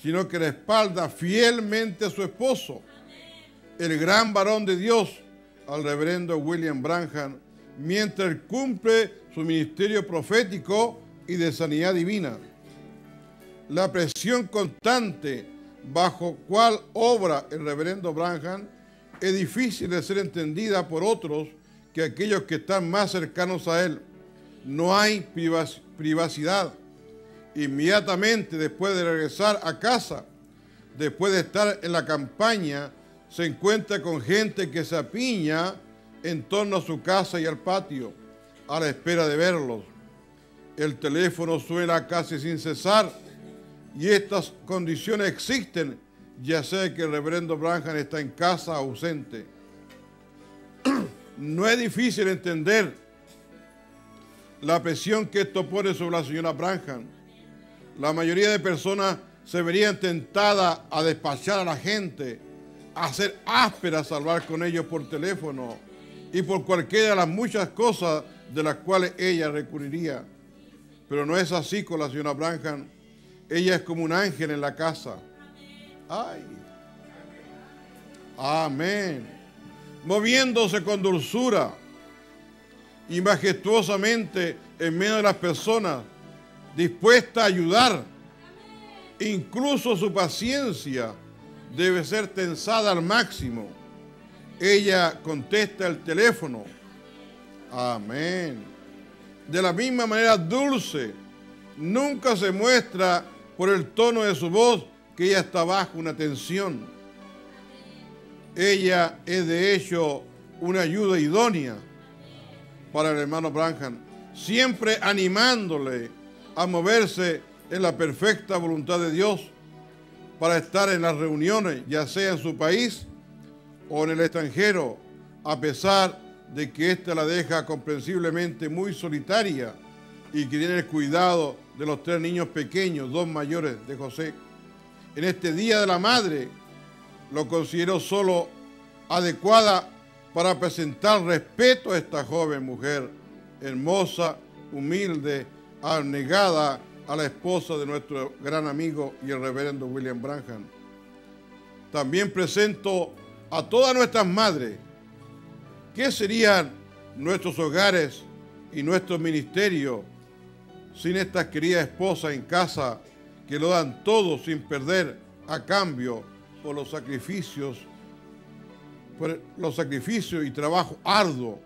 sino que respalda fielmente a su esposo, el gran varón de Dios, al reverendo William Branham, mientras cumple su ministerio profético y de sanidad divina. La presión constante bajo cual obra el reverendo Branham es difícil de ser entendida por otros que aquellos que están más cercanos a él. No hay privac- privacidad. Inmediatamente después de regresar a casa, después de estar en la campaña, se encuentra con gente que se apiña en torno a su casa y al patio, a la espera de verlos. El teléfono suena casi sin cesar y estas condiciones existen, ya sea que el reverendo Branham está en casa ausente. No es difícil entender la presión que esto pone sobre la señora Branham. La mayoría de personas se verían tentadas a despachar a la gente, a ser ásperas al hablar con ellos por teléfono y por cualquiera de las muchas cosas de las cuales ella recurriría. Pero no es así con la señora Branham. Ella es como un ángel en la casa. Ay. Amén. Moviéndose con dulzura y majestuosamente en medio de las personas, dispuesta a ayudar. Incluso su paciencia debe ser tensada al máximo. Ella contesta el teléfono. Amén. De la misma manera dulce, nunca se muestra por el tono de su voz que ella está bajo una tensión. Ella es de hecho una ayuda idónea para el hermano Branham, siempre animándole a moverse en la perfecta voluntad de Dios para estar en las reuniones, ya sea en su país o en el extranjero, a pesar de que ésta la deja comprensiblemente muy solitaria y que tiene el cuidado de los tres niños pequeños, dos mayores de José. En este Día de la Madre lo considero solo adecuada para presentar respeto a esta joven mujer, hermosa, humilde, abnegada a la esposa de nuestro gran amigo y el reverendo William Branham. También presento a todas nuestras madres. ¿Qué serían nuestros hogares y nuestro ministerio sin estas queridas esposas en casa que lo dan todo sin perder a cambio por los sacrificios, por los sacrificios y trabajo arduo?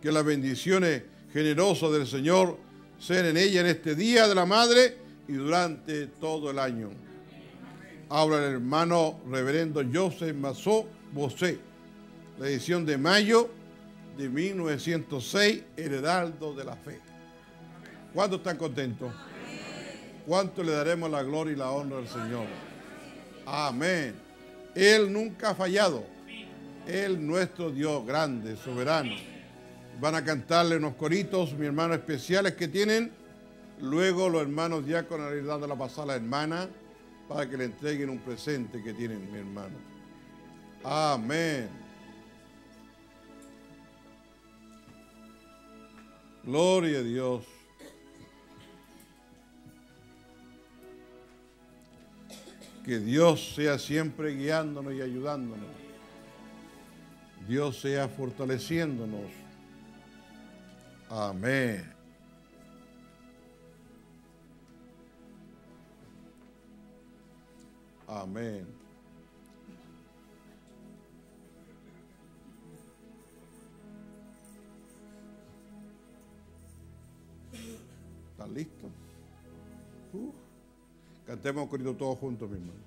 Que las bendiciones generosas del Señor sean en ella en este día de la madre y durante todo el año. Habla el hermano reverendo Joseph Mazó Bosé, la edición de mayo de 1906, El Heraldo de la Fe. ¿Cuántos están contentos? ¿Cuánto le daremos la gloria y la honra al Señor? Amén. Él nunca ha fallado. Él, nuestro Dios grande, soberano. Van a cantarle unos coritos, mis hermanos especiales que tienen. Luego los hermanos diáconos le dando la pasada a la hermana para que le entreguen un presente que tienen, mi hermano. Amén. Gloria a Dios. Que Dios sea siempre guiándonos y ayudándonos. Dios sea fortaleciéndonos. Amén. Amén. ¿Están listos? Cantemos Cristo todos juntos, mi hermano.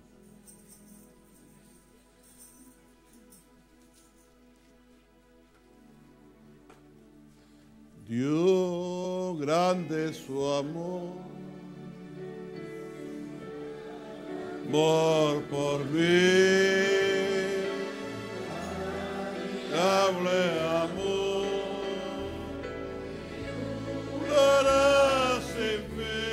Dios grande su amor, amor por mí, cable amor, para siempre.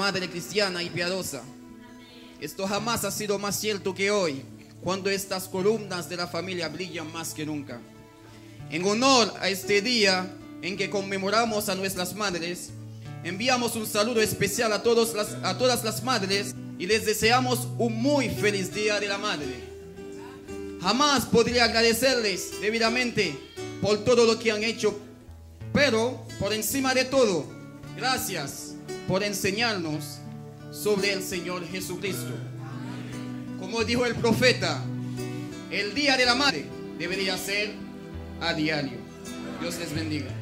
Madre cristiana y piadosa. Esto jamás ha sido más cierto que hoy, cuando estas columnas de la familia brillan más que nunca. En honor a este día en que conmemoramos a nuestras madres, enviamos un saludo especial a, todos las, a todas las madres y les deseamos un muy feliz Día de la Madre. Jamás podría agradecerles debidamente por todo lo que han hecho pero, por encima de todo, gracias por enseñarnos sobre el Señor Jesucristo. Como dijo el profeta, el Día de la Madre debería ser a diario. Dios les bendiga.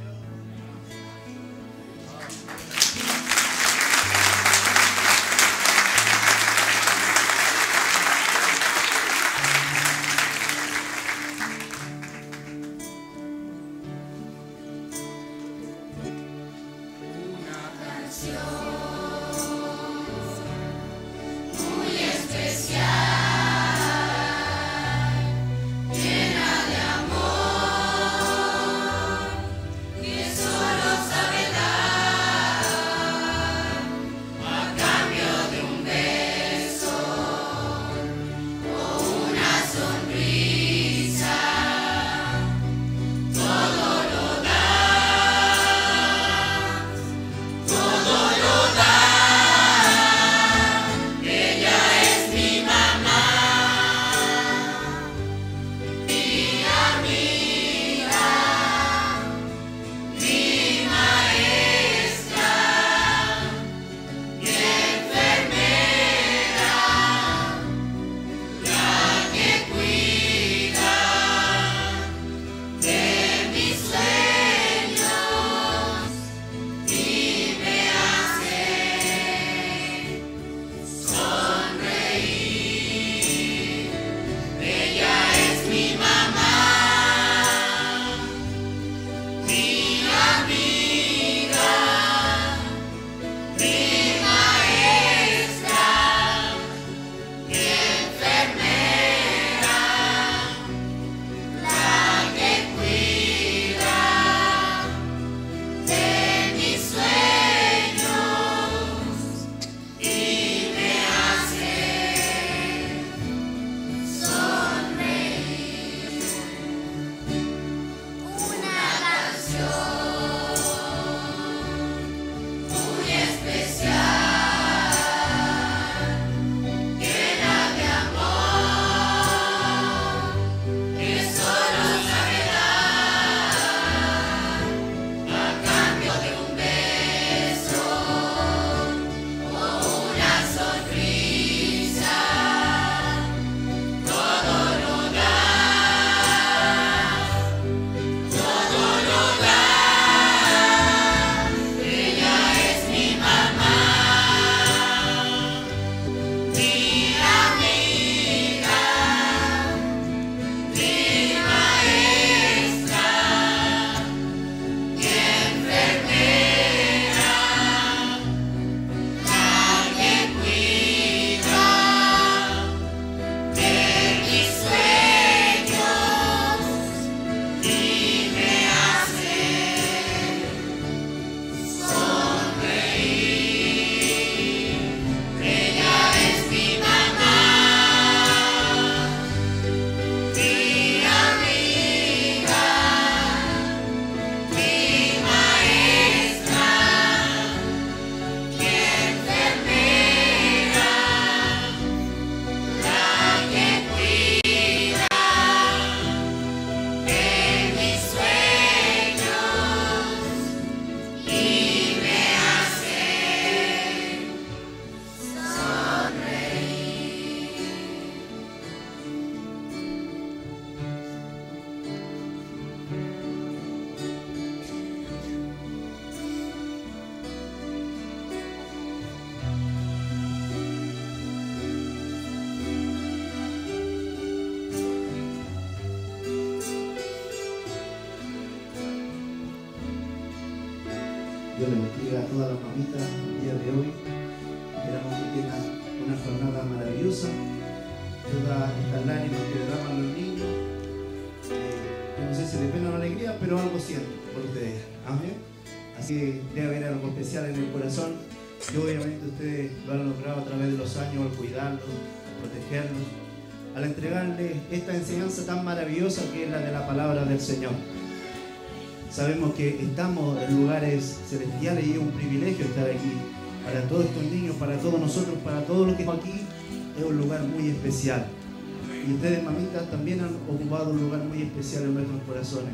Y ustedes, mamitas, también han ocupado un lugar muy especial en nuestros corazones.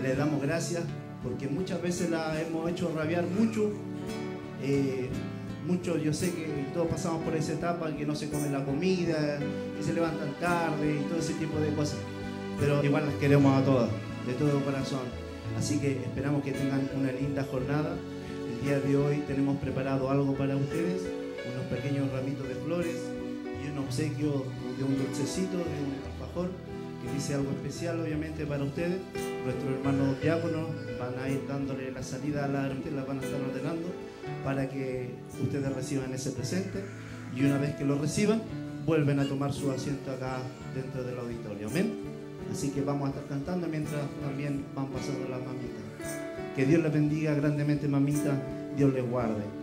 Les damos gracias porque muchas veces la hemos hecho rabiar mucho. Eh, mucho, yo sé que todos pasamos por esa etapa que no se come la comida, que se levantan tarde y todo ese tipo de cosas. Pero igual las queremos a todas, de todo corazón. Así que esperamos que tengan una linda jornada. El día de hoy tenemos preparado algo para ustedes, unos pequeños ramitos de flores un obsequio de un dulcecito, de un alfajor, que dice algo especial obviamente para ustedes. Nuestros hermanos diáconos van a ir dándole la salida a la ermita, las van a estar ordenando para que ustedes reciban ese presente y una vez que lo reciban, vuelven a tomar su asiento acá dentro del auditorio. Amén. Así que vamos a estar cantando mientras también van pasando las mamitas. Que Dios les bendiga grandemente, mamita. Dios les guarde.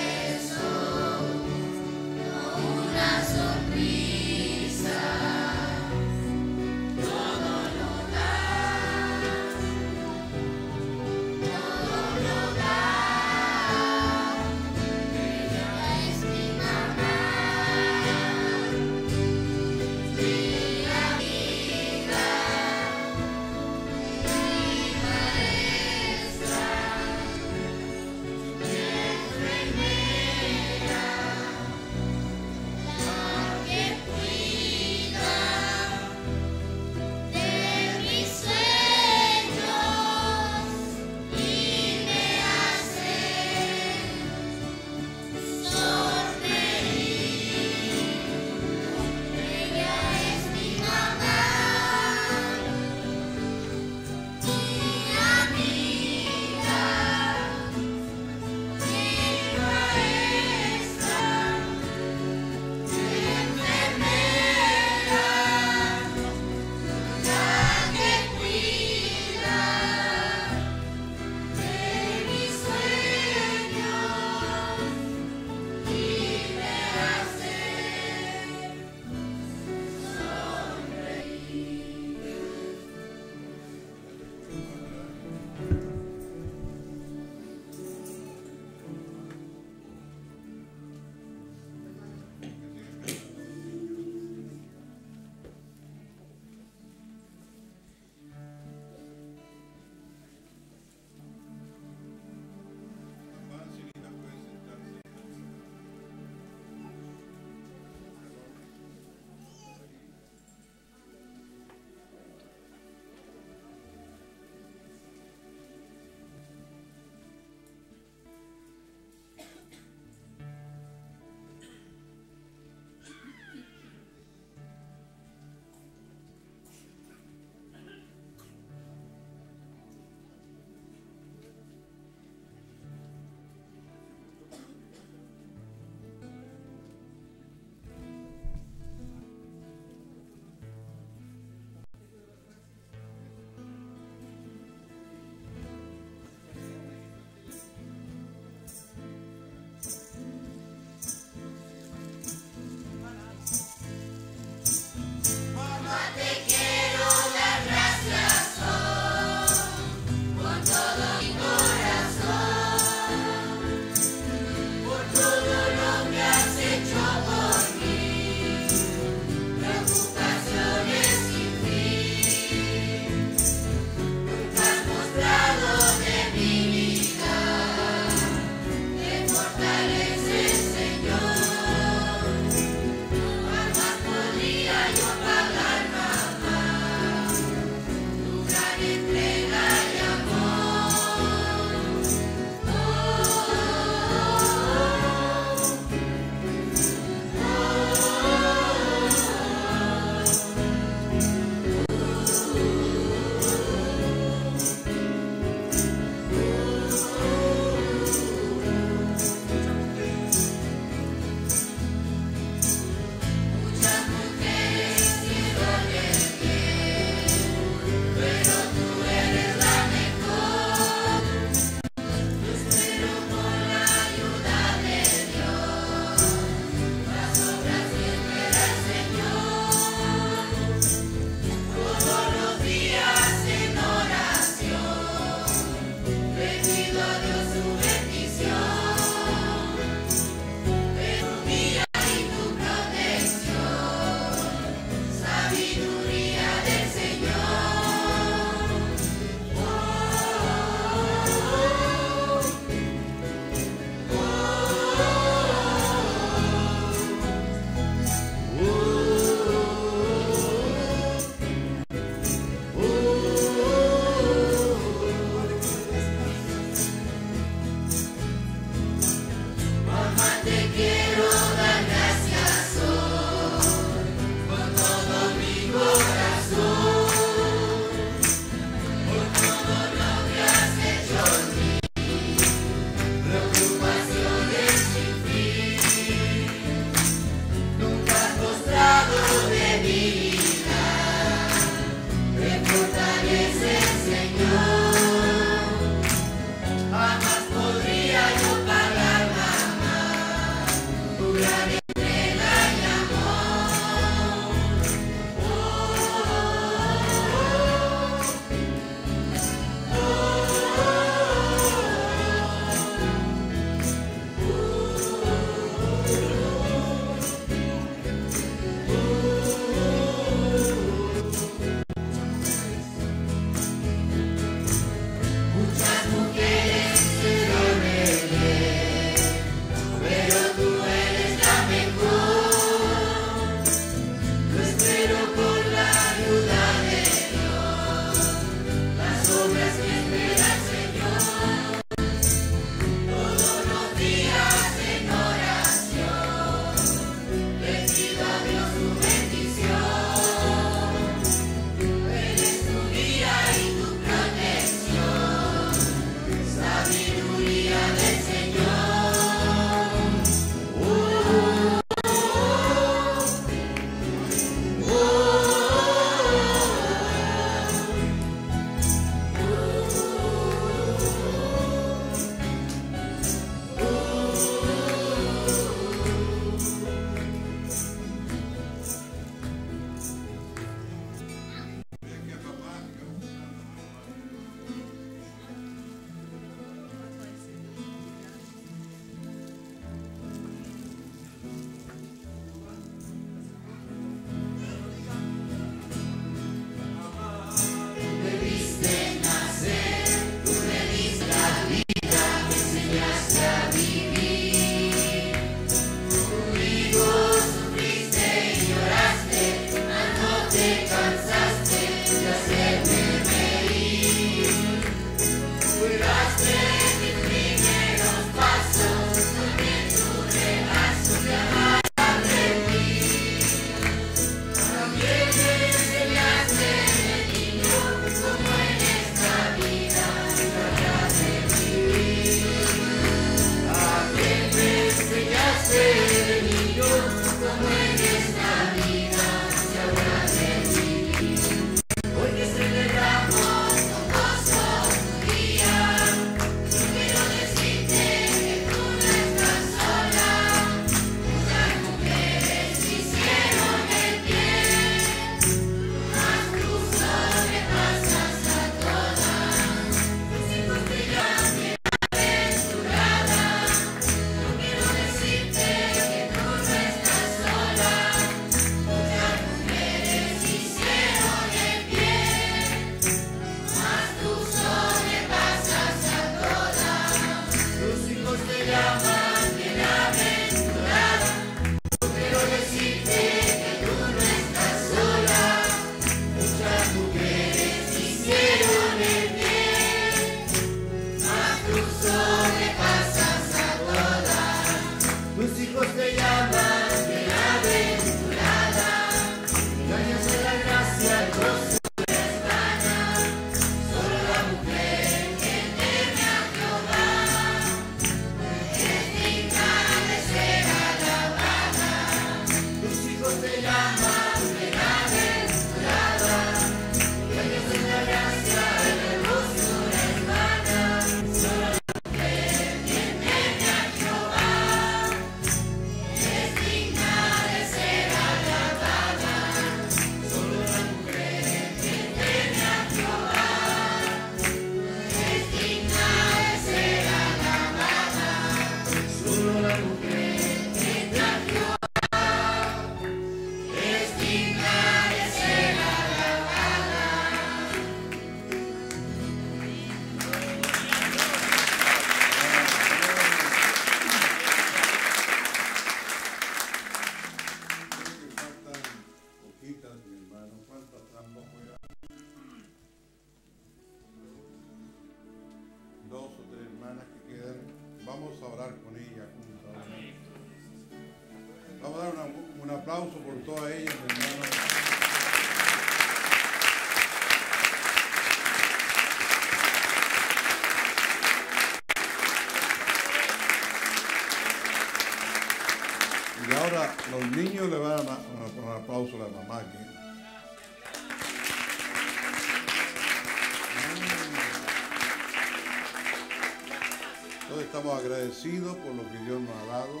Estamos agradecidos por lo que Dios nos ha dado.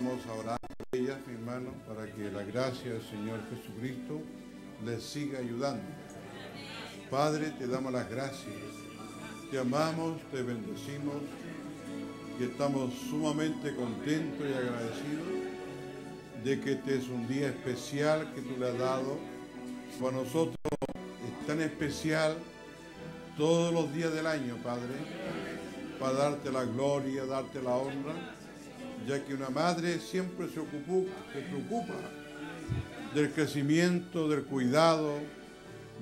Vamos a orar por ellas, mi hermano, para que la gracia del Señor Jesucristo les siga ayudando. Padre, te damos las gracias. Te amamos, te bendecimos y estamos sumamente contentos y agradecidos de que este es un día especial que tú le has dado. Para nosotros es tan especial todos los días del año, Padre, para darte la gloria, darte la honra, ya que una madre siempre se, ocupó, se preocupa del crecimiento, del cuidado,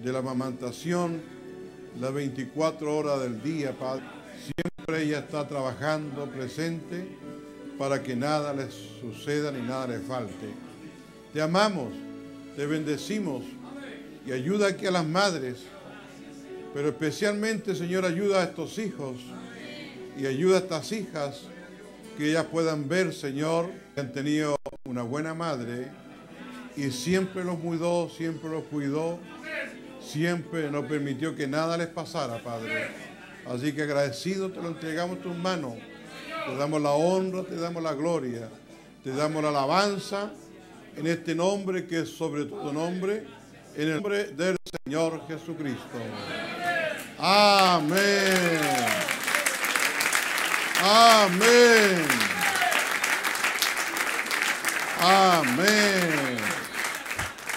de la amamantación, las 24 horas del día, Padre. Siempre ella está trabajando, presente, para que nada les suceda ni nada les falte. Te amamos, te bendecimos y ayuda aquí a las madres, pero especialmente, Señor, ayuda a estos hijos y ayuda a estas hijas que ellas puedan ver, Señor, que han tenido una buena madre y siempre los cuidó, siempre los cuidó, siempre no permitió que nada les pasara, Padre. Así que agradecido te lo entregamos en tus manos. Te damos la honra, te damos la gloria, te damos la alabanza en este nombre que es sobre todo nombre, en el nombre del Señor Jesucristo. Amén. Amén. Amén.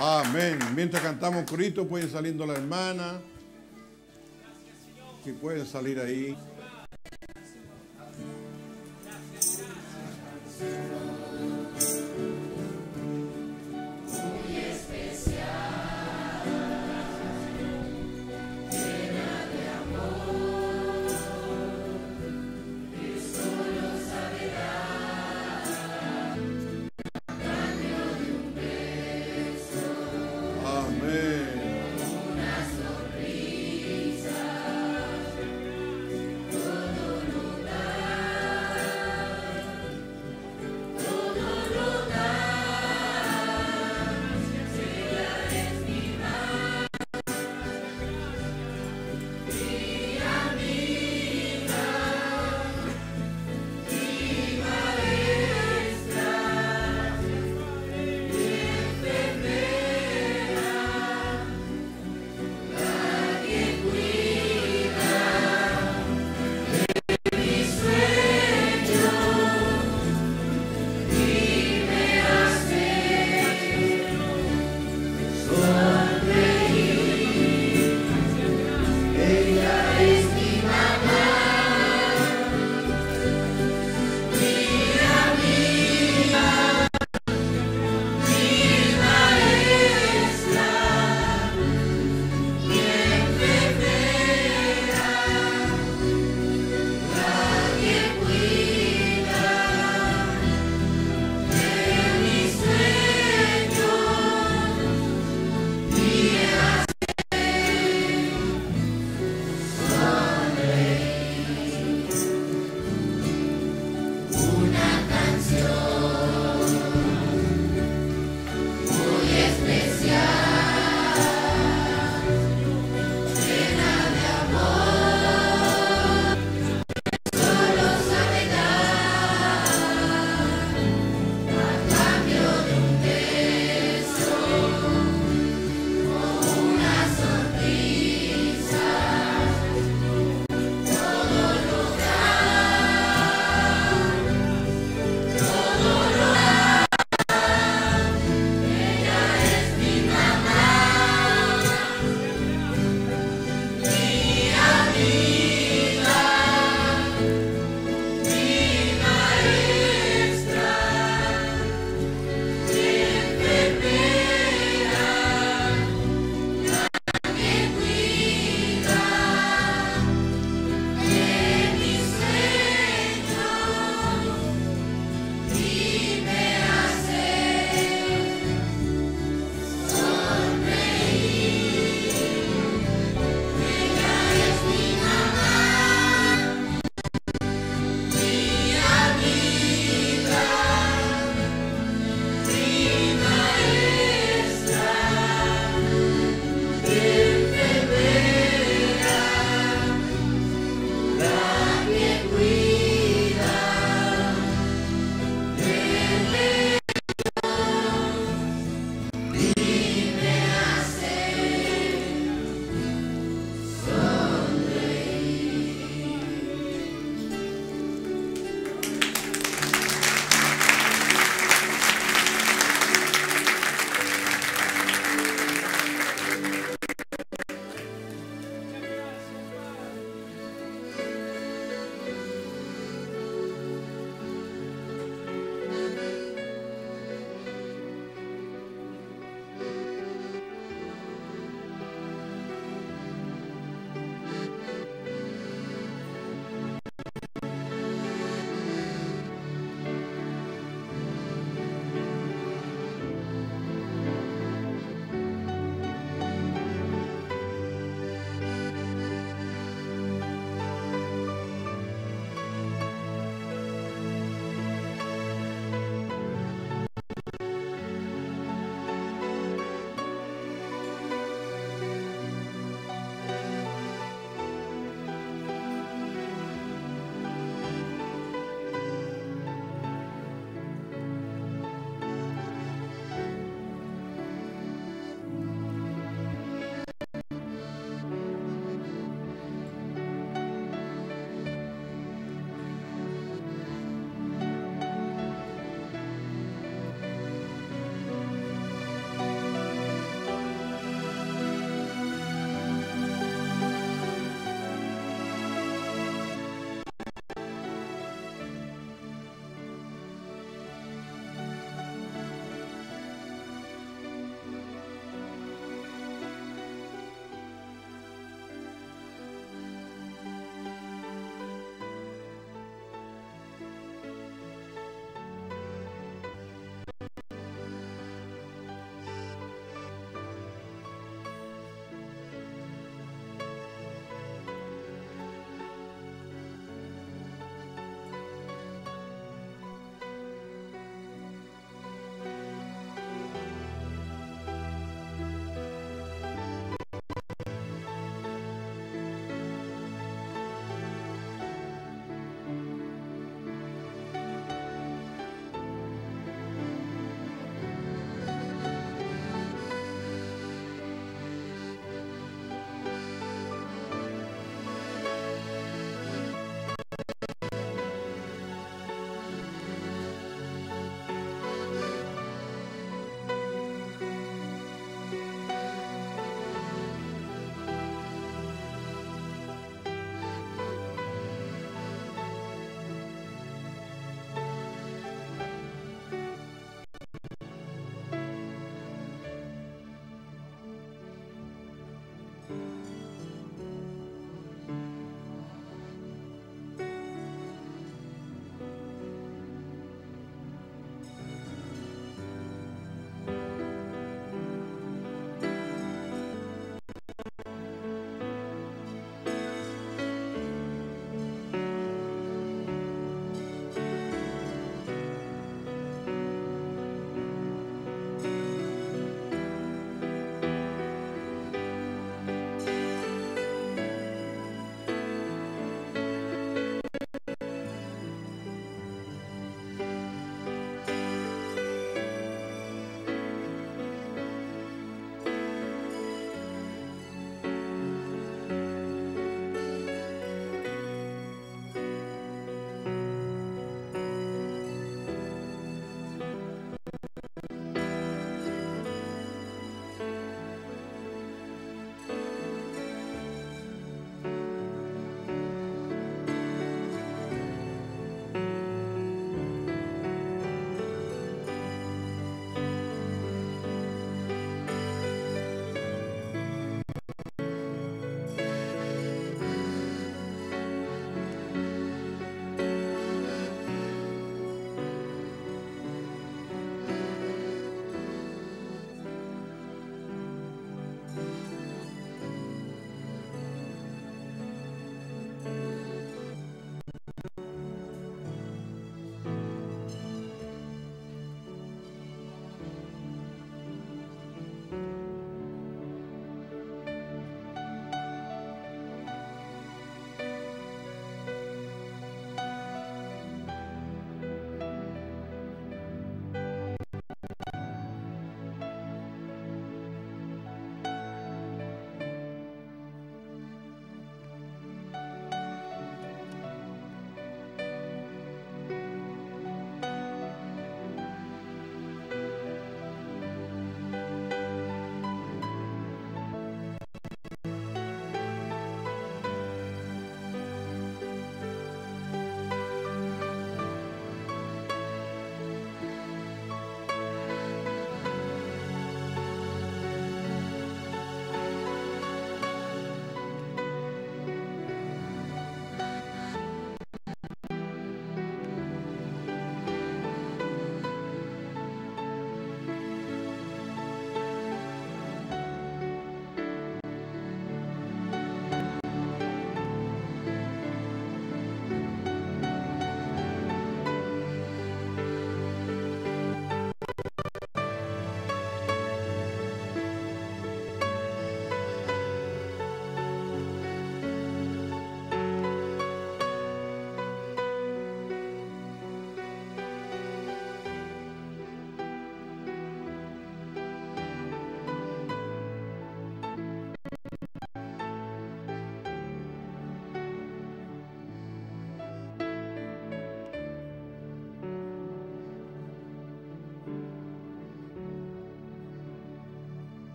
Amén. Mientras cantamos Cristo, pueden saliendo la hermana. que pueden salir ahí.